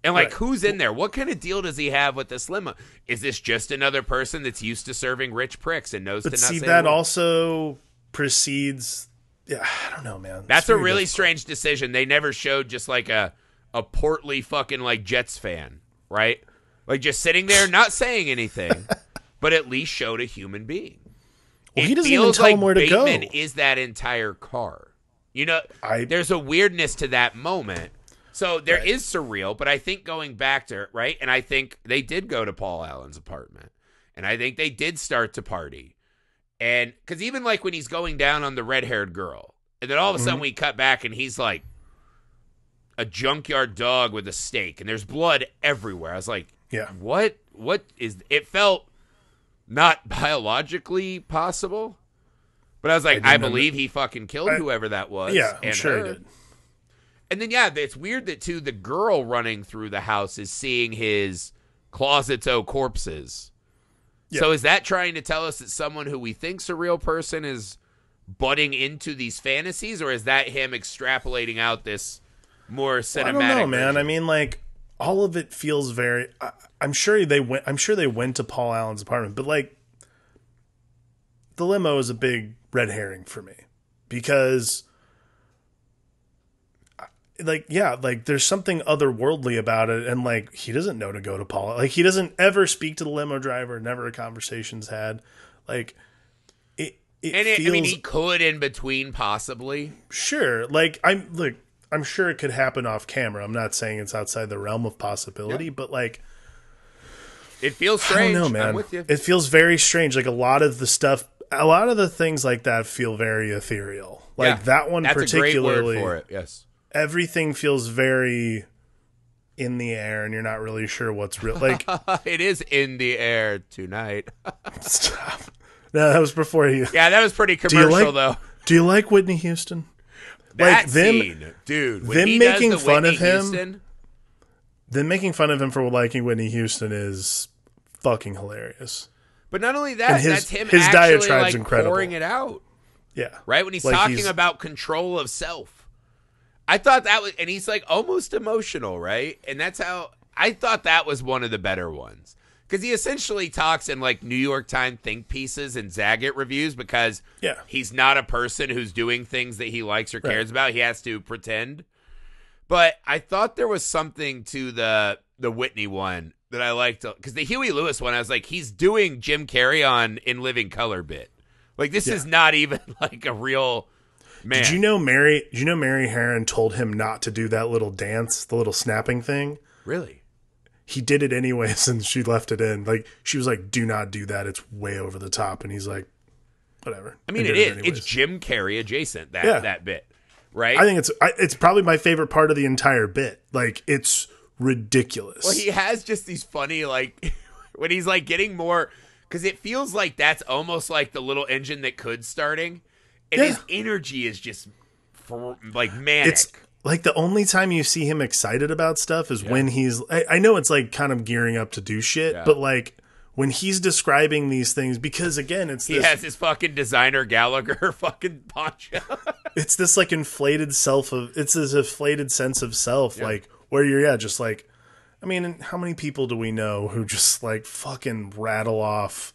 And like, Right. who's in there? What kind of deal does he have with this limo? Is this just another person that's used to serving rich pricks and knows but to not see say that also precedes. Yeah, I don't know, man. That's a really difficult. strange decision. They never showed just like a a portly fucking like Jets fan, right? Like just sitting there not saying anything, but at least showed a human being. Well, It he doesn't even tell like him where to go. Is that entire car. You know, I- there's a weirdness to that moment. So there Right. is surreal, but I think going back to right, and I think they did go to Paul Allen's apartment, and I think they did start to party, and because even like when he's going down on the red haired girl, and then all of a Mm-hmm. sudden we cut back and he's like a junkyard dog with a stake, and there's blood everywhere. I was like, Yeah. what? What is? It felt not biologically possible. But I was like, I I, believe he fucking killed I- whoever that was. Yeah, I'm and sure her. he did. And then yeah, it's weird that too the girl running through the house is seeing his closeto corpses. So is that trying to tell us that someone who we think's a real person is butting into these fantasies, or is that him extrapolating out this more cinematic? I don't know, man. I mean, like all of it feels very. I, I'm sure they went. I'm sure they went to Paul Allen's apartment, but like the limo is a big red herring for me because, like, yeah, like there's something otherworldly about it, and like he doesn't know to go to Paul. Like he doesn't ever speak to the limo driver. Never a conversation's had. Like it. It and it, feels I mean, he could in between possibly. Sure. Like I'm look, I'm sure it could happen off camera. I'm not saying it's outside the realm of possibility, but like It feels strange. I don't know, man. I'm with you. It feels very strange. Like a lot of the stuff a lot of the things like that feel very ethereal. Like Yeah, that one That's particularly for it. Yes. everything feels very in the air and you're not really sure what's real like it is in the air tonight. stop. No, that was before you yeah, that was pretty commercial like- though. Do you like Whitney Houston? That like them scene, dude. Them making the fun Whitney of him- Houston, then making fun of him for liking Whitney Houston is fucking hilarious. But not only that, And his- that's him his actually diatribe's like incredible. pouring it out. Yeah. right? When he's Like, talking he's- about control of self. I thought that was, and he's like almost emotional, right? And that's how I thought that was one of the better ones because he essentially talks in like New York Times think pieces and Zagat reviews because Yeah. he's not a person who's doing things that he likes or Right. cares about. He has to pretend. But I thought there was something to the the Whitney one that I liked because the Huey Lewis one, I was like, he's doing Jim Carrey on In Living Color bit. Like this is not even like a real man. Did you know Mary? Did you know Mary Harron told him not to do that little dance, the little snapping thing? really? He did it anyways, and she left it in. Like she was like, "Do not do that. It's way over the top." And he's like, "Whatever." I mean, it did It's Jim Carrey adjacent that Yeah. that bit, right? I think it's I, it's probably my favorite part of the entire bit. Like it's ridiculous. well, he has just these funny like when he's like getting more because it feels like that's almost like the little engine that could starting, and Yeah. his energy is just for, like manic. it's like the only time you see him excited about stuff is when he's I, I know it's like kind of gearing up to do shit Yeah. but like when he's describing these things because again it's he this has his fucking designer Gallagher fucking poncho. it's this like inflated self of it's this inflated sense of self like where you're yeah just like i mean how many people do we know who just like fucking rattle off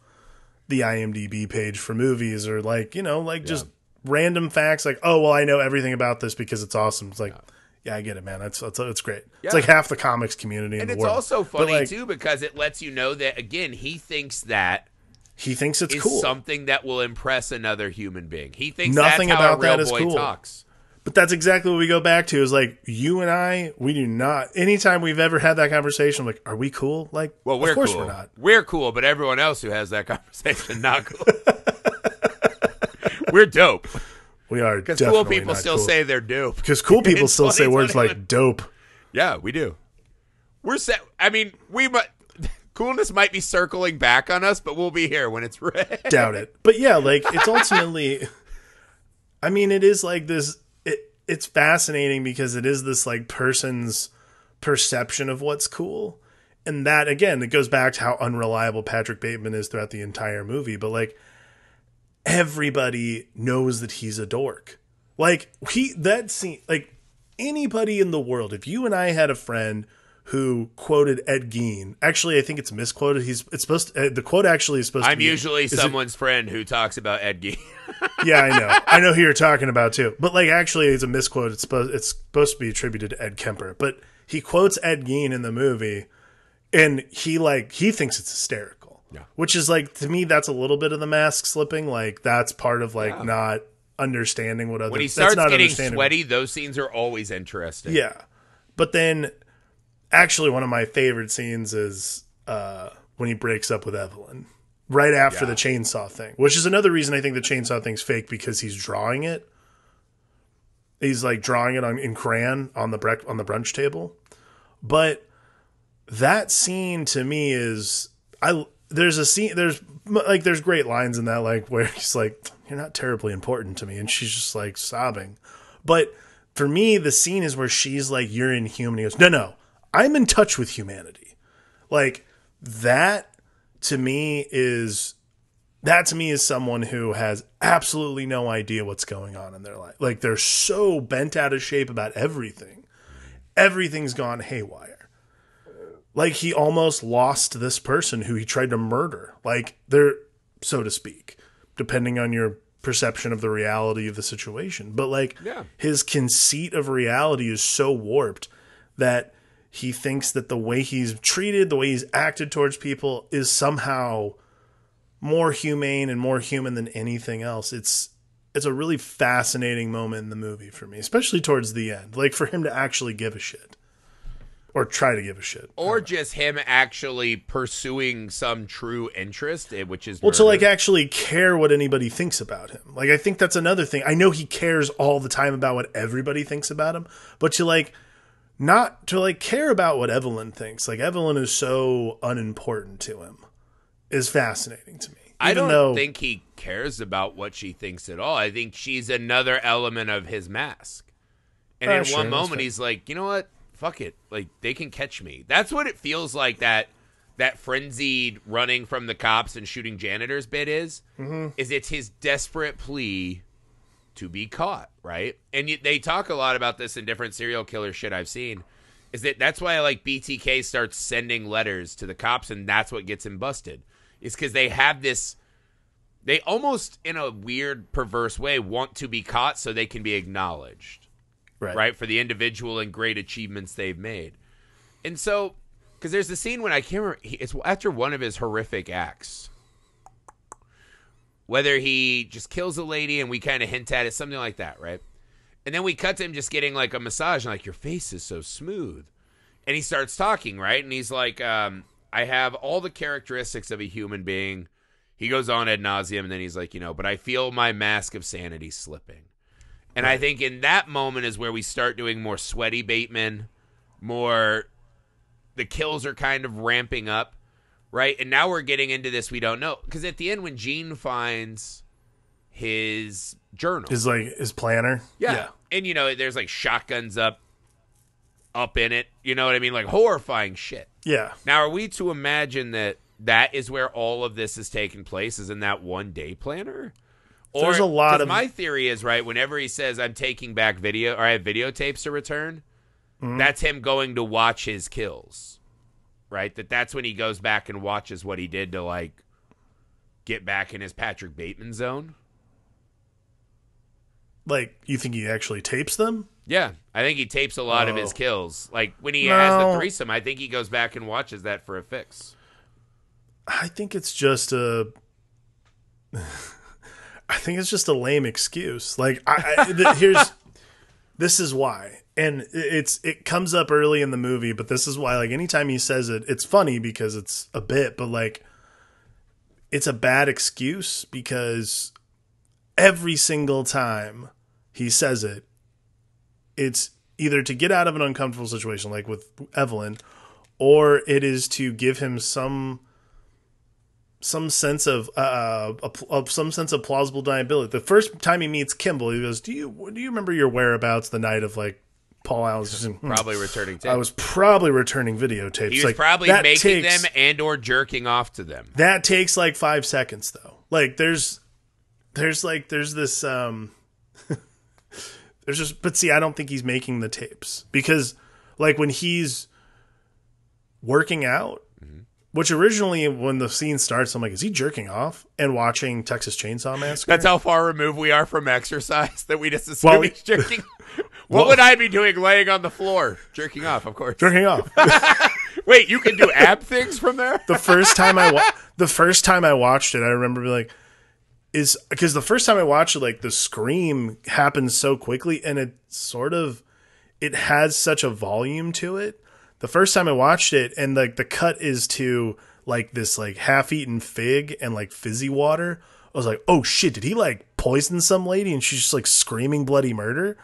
the imdb page for movies or like you know like just random facts like oh well i know everything about this because it's awesome it's like yeah, i get it man that's that's, that's great Yeah. it's like half the comics community in and the it's world also funny like, too because it lets you know that again he thinks that he thinks it's cool something that will impress another human being. He thinks Nothing about that is cool. talks. But that's exactly what we go back to is like you and I, we do not anytime we've ever had that conversation, like, are we cool? Like Well, we're of course cool. we're not. We're cool, but everyone else who has that conversation not cool. we're dope We are because cool people still cool. say they're dope. because cool people It's still say words like dope. Yeah, we do. We're set. I mean, we might. Coolness might be circling back on us, but we'll be here when it's red. Doubt it. But yeah, like it's ultimately I mean, it is like this it it's fascinating because it is this like person's perception of what's cool. And that again, it goes back to how unreliable Patrick Bateman is throughout the entire movie, but like everybody knows that he's a dork. Like he that scene like anybody in the world, if you and I had a friend who quoted Ed Gein, actually I think it's misquoted. He's it's supposed to, uh, the quote actually is supposed to be. I'm usually is it- someone's friend who talks about Ed Gein. yeah, I know. I know who you're talking about too. But like actually it's a misquote. It's supposed it's supposed to be attributed to Ed Kemper. But he quotes Ed Gein in the movie and he like he thinks it's hysterical. Yeah. Which is like to me that's a little bit of the mask slipping. Like that's part of like not understanding what other when he starts not getting sweaty, those scenes are always interesting. Yeah. But then actually one of my favorite scenes is uh when he breaks up with Evelyn. Right after Yeah. the chainsaw thing, which is another reason I think the chainsaw thing's fake because he's drawing it. He's like drawing it on in crayon on the brec- on the brunch table. But that scene to me is I there's a scene there's like there's great lines in that like where he's like you're not terribly important to me and she's just like sobbing. But for me the scene is where she's like you're inhuman. He goes, "No, no. I'm in touch with humanity." Like that to me is that to me is someone who has absolutely no idea what's going on in their life. Like they're so bent out of shape about everything. Everything's gone haywire. Like he almost lost this person who he tried to murder. Like they're so to speak, depending on your perception of the reality of the situation. But like Yeah. his conceit of reality is so warped that he thinks that the way he's treated, the way he's acted towards people is somehow more humane and more human than anything else. It's it's a really fascinating moment in the movie for me, especially towards the end. Like for him to actually give a shit. Or try to give a shit. Or just him actually pursuing some true interest, eh, which is Well, to like actually care what anybody thinks about him. Like I think that's another thing. I know he cares all the time about what everybody thinks about him, but to like not to like care about what Evelyn thinks. Like Evelyn is so unimportant to him. Is fascinating to me. I don't though, think he cares about what she thinks at all. I think she's another element of his mask. And Uh, in sure, one moment, he's like, you know what? Fuck it. Like, they can catch me. That's what it feels like that that frenzied running from the cops and shooting janitors bit is mm-hmm. is it's his desperate plea to be caught, right? And you, they talk a lot about this in different serial killer shit I've seen. Is that that's why like BTK starts sending letters to the cops and that's what gets him busted. Is because they have this they almost in a weird perverse way want to be caught so they can be acknowledged Right. right for the individual and great achievements they've made. And so because there's the scene when i can't remember it's after one of his horrific acts. Whether he just kills a lady and we kind of hint at it something like that right? And then we cut to him just getting like a massage and like your face is so smooth. And he starts talking right? And he's like um, i have all the characteristics of a human being. He goes on ad nauseum and then he's like you know but i feel my mask of sanity slipping and i think in that moment is where we start doing more sweaty bateman more the kills are kind of ramping up right and now we're getting into this we don't know because at the end when Jean finds his journal His like his planner. yeah. yeah. And you know, there's like shotguns up up in it. You know what I mean? Like horrifying shit. Yeah. Now, are we to imagine that that is where all of this is taking place is in that one day planner? Or There's a lot of- my theory is right whenever he says I'm taking back video or I have videotapes to return, Mm-hmm. that's him going to watch his kills. Right? That that's when he goes back and watches what he did to like get back in his Patrick Bateman zone. Like you think he actually tapes them? Yeah, I think he tapes a lot of his Oh. kills. Like when he has the No. threesome, I think he goes back and watches that for a fix. I think it's just a. I think it's just a lame excuse. Like I, I th- here's, this is why, and it's it comes up early in the movie, but this is why. Like anytime he says it, it's funny because it's a bit, but like, it's a bad excuse because every single time he says it, it's either to get out of an uncomfortable situation, like with Evelyn, or it is to give him some some sense of uh of- of some sense of plausible deniability. The first time he meets Kimball, he goes, "Do you do you remember your whereabouts the night of like Paul Allen's?" Hmm. Probably returning tapes. I was probably returning videotapes. he was like, probably making takes- them and or jerking off to them. That takes like five seconds though. Like there's there's like there's this um there's just but see I don't think he's making the tapes because like when he's working out which originally when the scene starts I'm like is he jerking off and watching Texas Chainsaw Massacre That's how far removed we are from exercise that we just assume Well, he's jerking. what would I be doing laying on the floor? Jerking off, of course. jerking off Wait, you can do ab things from there? the first time I wa- the first time I watched it I remember being like is because the first time I watched it like the scream happens so quickly and it sort of it has such a volume to it. The first time I watched it and like the cut is to like this like half-eaten fig and like fizzy water. I was like, "Oh shit, did he like poison some lady and she's just like screaming bloody murder?"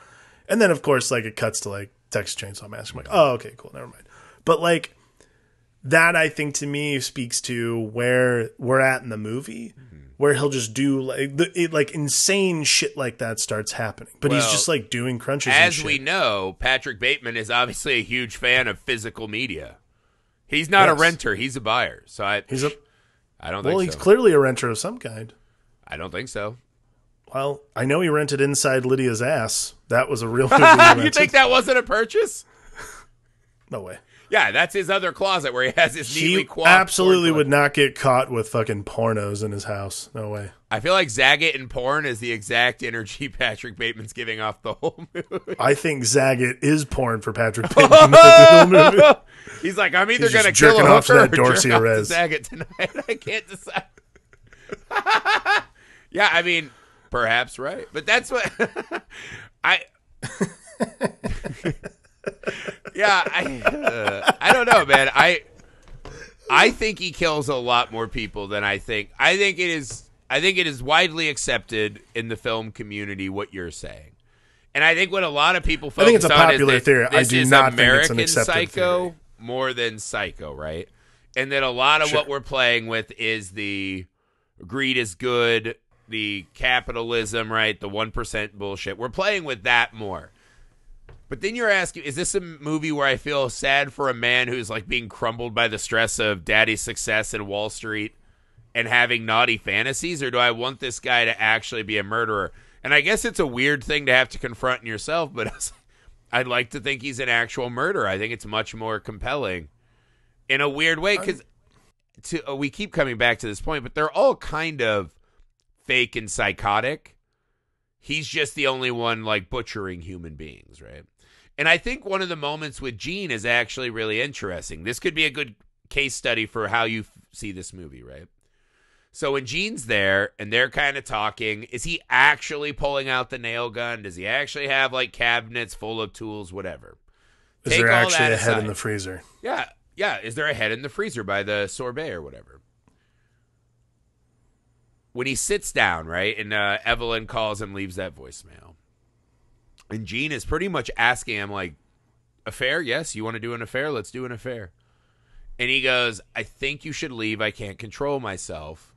And then of course like it cuts to like Texas Chainsaw Massacre. I'm like, "Oh, okay, cool, never mind." But like that I think to me speaks to where we're at in the movie, mm-hmm. Where he'll just do like the, it, like insane shit like that starts happening, but he's just like doing crunches. and As we know, Patrick Bateman is obviously a huge fan of physical media. He's not a renter; he's a buyer. So I, he's a I don't well, he's so. clearly a renter of some kind. I don't think so. Well, I know he rented inside Lydia's ass. That was a real you think that wasn't a purchase? No way. Yeah, that's his other closet where he has his neatly He absolutely would not get caught with fucking pornos in his house. No way. I feel like Zagat and porn is the exact energy Patrick Bateman's giving off the whole movie. I think Zagat is porn for Patrick Bateman. the movie. He's like, I'm either He's to kill a off to that or Dorsey jerk off to Zagat tonight. I can't decide. yeah, I mean, perhaps right, but that's what I. yeah, I. Uh, I don't know, man. I. I think he kills a lot more people than I think. I think it is. I think it is widely accepted in the film community what you're saying, and I think what a lot of people focus think it's a popular theory. I do not think it's an American accepted Psycho theory. more than Psycho, right? And that a lot of Sure. what we're playing with is the greed is good, the capitalism, right? The one percent bullshit. We're playing with that more. But then you're asking, is this a movie where I feel sad for a man who's like being crumbled by the stress of daddy's success in Wall Street and having naughty fantasies, or do I want this guy to actually be a murderer? And I guess it's a weird thing to have to confront in yourself, but I'd like to think he's an actual murderer. I think it's much more compelling in a weird way because to uh, we keep coming back to this point, but they're all kind of fake and psychotic. He's just the only one like butchering human beings, right? And I think one of the moments with Jean is actually really interesting. This could be a good case study for how you f- see this movie, right? So when Jean's there and they're kind of talking, is he actually pulling out the nail gun? Does he actually have like cabinets full of tools, whatever? Is Take there all actually a head in the freezer? Yeah, yeah. Is there a head in the freezer by the sorbet or whatever? When he sits down, right, and uh, Evelyn calls and leaves that voicemail, and Jean is pretty much asking him like, "Affair? Yes, you want to do an affair? Let's do an affair." And he goes, "I think you should leave. I can't control myself.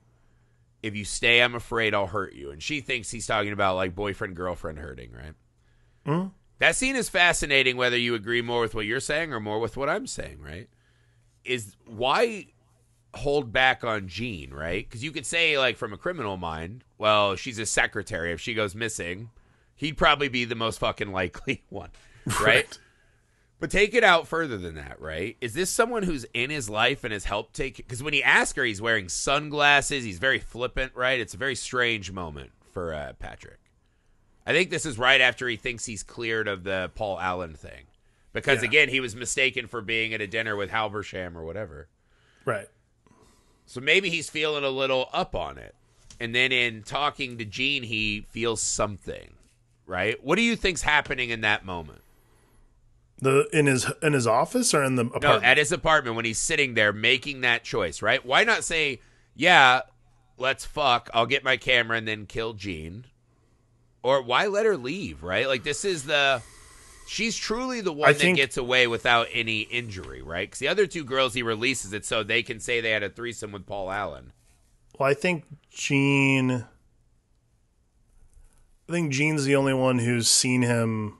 If you stay, I'm afraid I'll hurt you." And she thinks he's talking about like boyfriend girlfriend hurting, right? Hmm? That scene is fascinating, whether you agree more with what you're saying or more with what I'm saying, right? Is why hold back on Jean, right? Because you could say, like, from a criminal mind, well, she's a secretary. If she goes missing, he'd probably be the most fucking likely one, right? But take it out further than that, right? Is this someone who's in his life and has helped take? Because when he asks her, he's wearing sunglasses. He's very flippant, right? It's a very strange moment for uh, Patrick. I think this is right after he thinks he's cleared of the Paul Allen thing, because Yeah. again, he was mistaken for being at a dinner with Halberstram or whatever. Right. So maybe he's feeling a little up on it. And then in talking to Jean, he feels something, right? What do you think's happening in that moment? The in his in his office or in the No, at his apartment when he's sitting there making that choice, right? Why not say, "Yeah, let's fuck. I'll get my camera and then kill Jean." or why let her leave? Right? Like this is the she's truly the one I that think- gets away without any injury, right? Because the other two girls he releases it so they can say they had a threesome with Paul Allen. well, I think Jean. I think Jean's the only one who's seen him.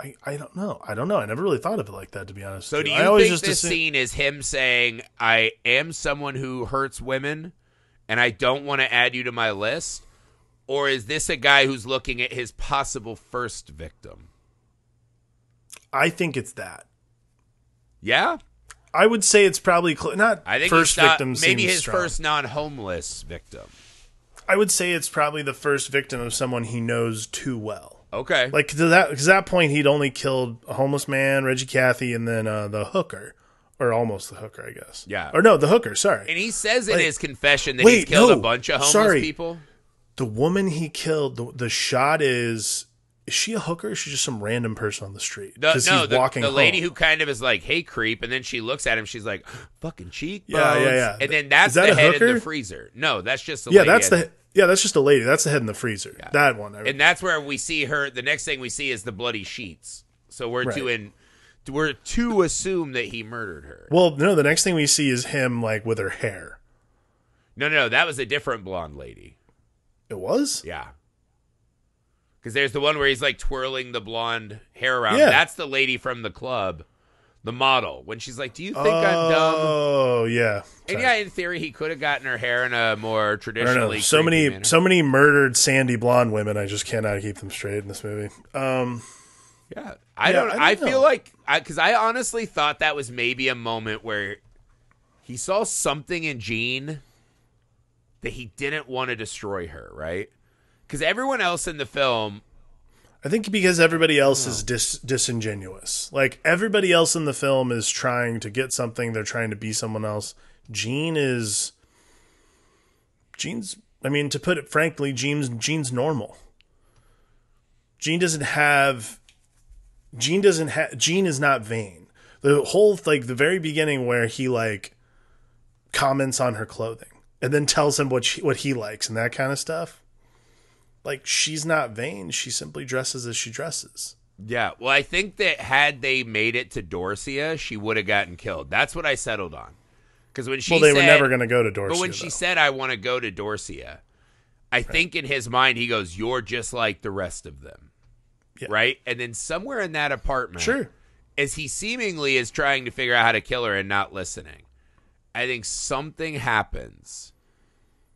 I, I don't know. I don't know. I never really thought of it like that, to be honest. So do you. I always think just this assume- scene is him saying, "I am someone who hurts women, and I don't want to add you to my list," or is this a guy who's looking at his possible first victim? I think it's that. Yeah, I would say it's probably cl- not I think first not- victim. Maybe his strong. first non-homeless victim. I would say it's probably the first victim of someone he knows too well. Okay, Like to that, because that point he'd only killed a homeless man, Reggie Cathy, and then uh, the hooker, or almost the hooker, I guess. Yeah. Or no, the hooker. Sorry, and he says in Like- his confession that Wait, he's killed no, a bunch of homeless sorry. people. the woman he killed. The, the shot is. Is she a hooker? Or is she just some random person on the street? No, he's the, walking the lady who kind of is like, "Hey, creep," and then she looks at him. She's like, "Fucking cheekbones." Yeah, yeah, yeah. And then that's that the a head in the freezer. No, that's just the Yeah, lady that's the. Yeah, that's just a lady. That's the head in the freezer. That one. I, and that's where we see her. The next thing we see is the bloody sheets. So we're to Right. in, we're to assume that he murdered her. well, no. The next thing we see is him like with her hair. No, no, no, that was a different blonde lady. It was. Yeah, because there's the one where he's like twirling the blonde hair around. Yeah. That's the lady from the club, the model. When she's like, "Do you think I'm dumb?" Oh yeah. And Sorry. yeah, in theory, he could have gotten her hair in a more I traditionally. So many, manner. so many murdered sandy blonde women. I just cannot keep them straight in this movie. Um, Yeah, I Yeah, don't. I I, don't feel know. like because I, honestly thought that was maybe a moment where he saw something in Jean that he didn't want to destroy her, right? Because everyone else in the film, I think because everybody else is dis- disingenuous. Like everybody else in the film is trying to get something. They're trying to be someone else. Jean is. Jean's. I mean, to put it frankly, Jean's Jean's normal. Jean doesn't have. Jean doesn't have. Jean is not vain. The whole like the very beginning where he like comments on her clothing and then tells him what she, what he likes and that kind of stuff like she's not vain she simply dresses as she dresses yeah. Well, I think that had they made it to Dorsia, she would have gotten killed. That's what I settled on. Because when she well they said, were never going to go to Dorsia But when she though. said, "I want to go to Dorsia," I think in his mind he goes, "You're just like the rest of them." Yeah. Right? And then somewhere in that apartment, Sure. as he seemingly is trying to figure out how to kill her and not listening, I think something happens.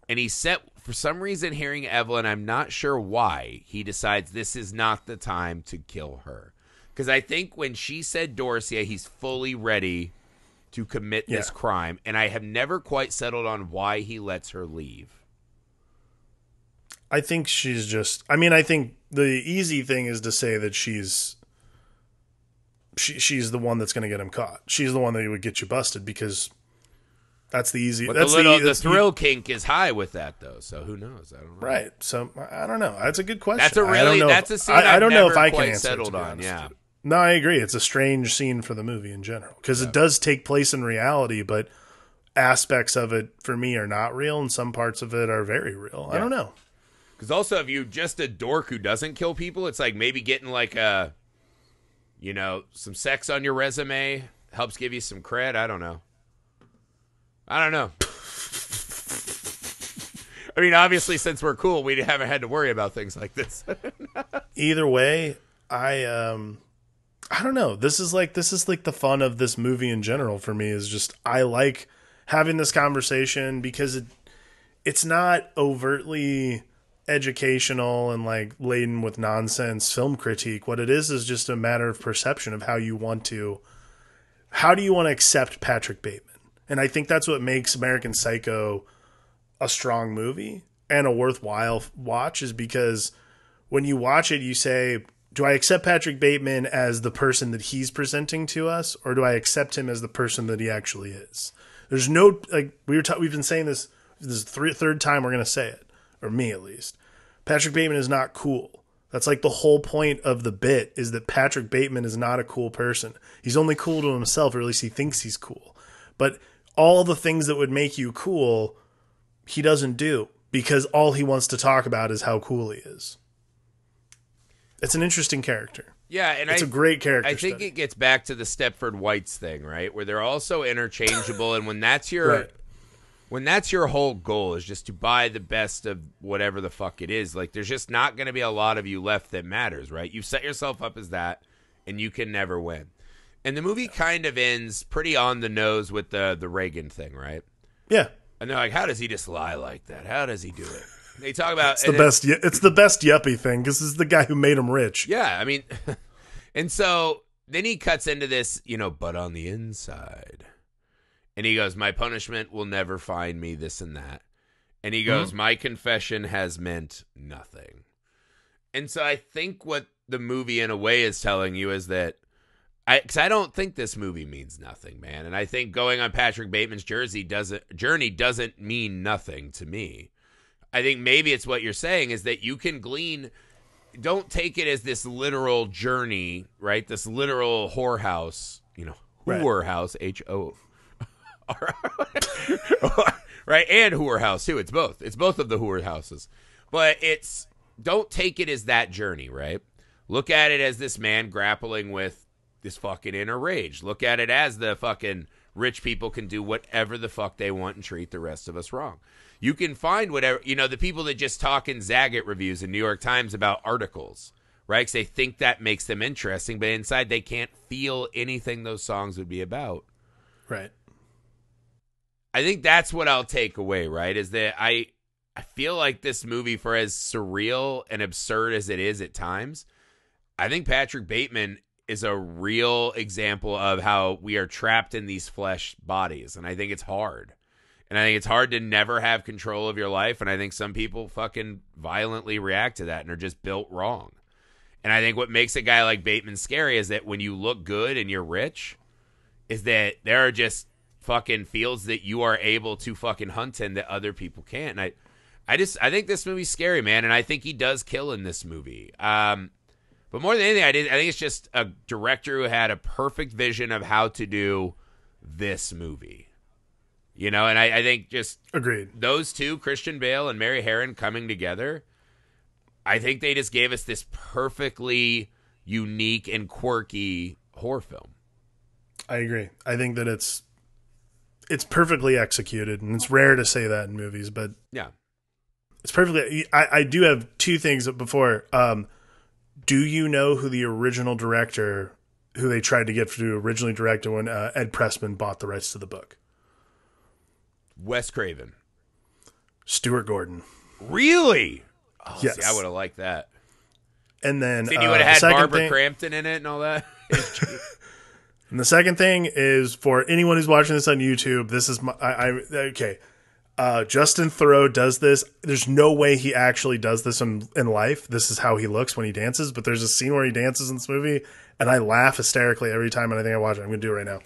And he set for some reason hearing Evelyn, I'm not sure why, he decides this is not the time to kill her. Because I think when she said Dorsia, he's fully ready to commit this crime. And I have never quite settled on why he lets her leave. I think she's just. I mean, I think the easy thing is to say that she's. She, she's the one that's going to get him caught. She's the one that would get you busted because that's the easy. But that's the little the, that's thrill kink is high with that though, so who knows? I don't know. right. So I don't know. That's a good question. That's a really that's if- a scene I, I don't know if I can answer it, settled be on. Yeah. No, I agree. It's a strange scene for the movie in general because it does take place in reality, but aspects of it for me are not real, and some parts of it are very real. I don't know. Because also, if you just a dork who doesn't kill people, it's like maybe getting like a, you know, some sex on your resume helps give you some cred. I don't know. I don't know. I mean, obviously, since we're cool, we haven't had to worry about things like this. Either way, I um, I don't know. This is like this is like the fun of this movie in general for me is just I like having this conversation because it it's not overtly educational and like laden with nonsense film critique. What it is is just a matter of perception of how you want to how do you want to accept Patrick Bateman? And I think that's what makes American Psycho a strong movie and a worthwhile watch is because when you watch it, you say, do I accept Patrick Bateman as the person that he's presenting to us, or do I accept him as the person that he actually is? There's no like we were ta- we've been saying this this is the third time we're gonna say it, or me at least. Patrick Bateman is not cool. That's like the whole point of the bit is that Patrick Bateman is not a cool person. He's only cool to himself, or at least he thinks he's cool. But all the things that would make you cool, he doesn't do because all he wants to talk about is how cool he is. It's an interesting character. yeah, and It's I, a great character. I think study. it gets back to the Stepford Wives thing, right? Where they're also interchangeable, and when that's your Right. when that's your whole goal is just to buy the best of whatever the fuck it is, like there's just not going to be a lot of you left that matters, right? You've set yourself up as that, and you can never win. And the movie kind of ends pretty on the nose with the the Reagan thing, right? yeah, And they're like, "How does he just lie like that? How does he do it?" They talk about it's the best. It's the best yuppie thing because this is the guy who made him rich. Yeah, I mean, and so then he cuts into this, you know, but on the inside. And he goes, My punishment will never find me this and that. And he goes, mm-hmm. My confession has meant nothing. And so I think what the movie, in a way, is telling you is that. I, cause I don't think this movie means nothing, man, and I think going on Patrick Bateman's jersey doesn't journey doesn't mean nothing to me. I think maybe it's what you're saying is that you can glean don't take it as this literal journey, right? This literal whorehouse, you know, whorehouse, H O R, right? And whorehouse too. It's both. It's both of the whorehouses, but it's don't take it as that journey, right? Look at it as this man grappling with this fucking inner rage. Look at it as the fucking rich people can do whatever the fuck they want and treat the rest of us wrong. You can find whatever, you know, the people that just talk in Zagat reviews in New York Times about articles, right? 'Cause they think that makes them interesting, but inside they can't feel anything those songs would be about. Right. I think that's what I'll take away, right? Is that I I feel like this movie, for as surreal and absurd as it is at times, I think Patrick Bateman is a real example of how we are trapped in these flesh bodies. And I think it's hard. And I think it's hard to never have control of your life. And I think some people fucking violently react to that and are just built wrong. And I think what makes a guy like Bateman scary is that when you look good and you're rich, is that there are just fucking fields that you are able to fucking hunt in that other people can't. And I, I just I think this movie's scary, man, and I think he does kill in this movie. Um, but more than anything, I did. I think it's just a director who had a perfect vision of how to do this movie. You know, and I, I think just Agreed. those two, Christian Bale and Mary Harron, coming together, I think they just gave us this perfectly unique and quirky horror film. I agree. I think that it's it's perfectly executed, and it's rare to say that in movies, but Yeah. It's perfectly. I, I do have two things before. Um, do you know who the original director, who they tried to get to originally direct when uh, Ed Pressman bought the rights to the book? Wes Craven. Stuart Gordon. Really? Oh, Yes. see, I would have liked that. And then See, you uh, would have had second Barbara thing- Crampton in it and all that. And the second thing is for anyone who's watching this on YouTube, this is my I, I okay. Uh, Justin Theroux does this. There's no way he actually does this in, in life. This is how he looks when he dances. But there's a scene where he dances in this movie, and I laugh hysterically every time. And I think I watch it. I'm gonna do it right now.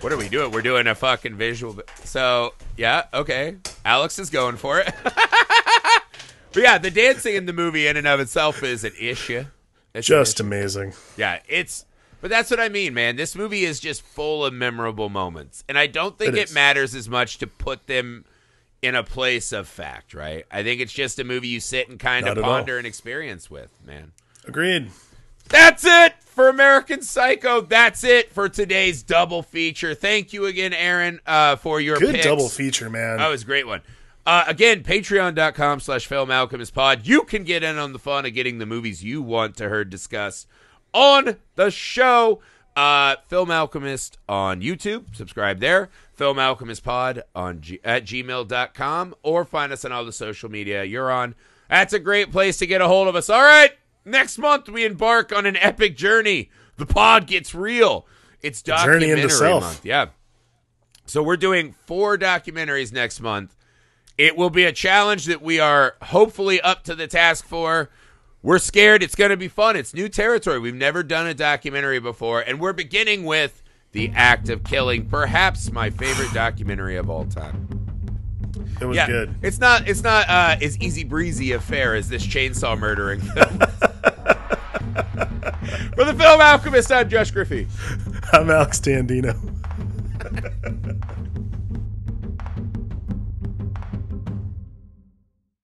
what are we doing? We're doing a fucking visual. So, yeah, okay. Alex is going for it. but yeah, the dancing in the movie in and of itself is an issue. It's Just amazing. Yeah, it's but that's what I mean, man. This movie is just full of memorable moments. And I don't think It it, matters as much to put them in a place of fact, right? I think it's just a movie you sit and kind Not of at all. ponder and experience with, man. Agreed. That's it for American Psycho. That's it for today's double feature. Thank you again, Aaron, uh, for your Good picks. double feature, man. That was a great one. Uh, again, patreon.com slash Film Alchemist Pod. You can get in on the fun of getting the movies you want to hear discuss on the show. Uh, Film Alchemist on YouTube. Subscribe there. Film Alchemist Pod on G- at gmail.com or find us on all the social media you're on. That's a great place to get a hold of us. All right. Next month, we embark on an epic journey. The pod gets real. It's journey documentary month. Yeah. So we're doing four documentaries next month. It will be a challenge that we are hopefully up to the task for. We're scared. It's going to be fun. It's new territory. We've never done a documentary before, and we're beginning with The Act of Killing, perhaps my favorite documentary of all time. it was yeah, good. it's not it's not uh, as easy breezy affair as this chainsaw murdering film. For the film Alchemist, I'm Josh Griffey. I'm Alex Dandino.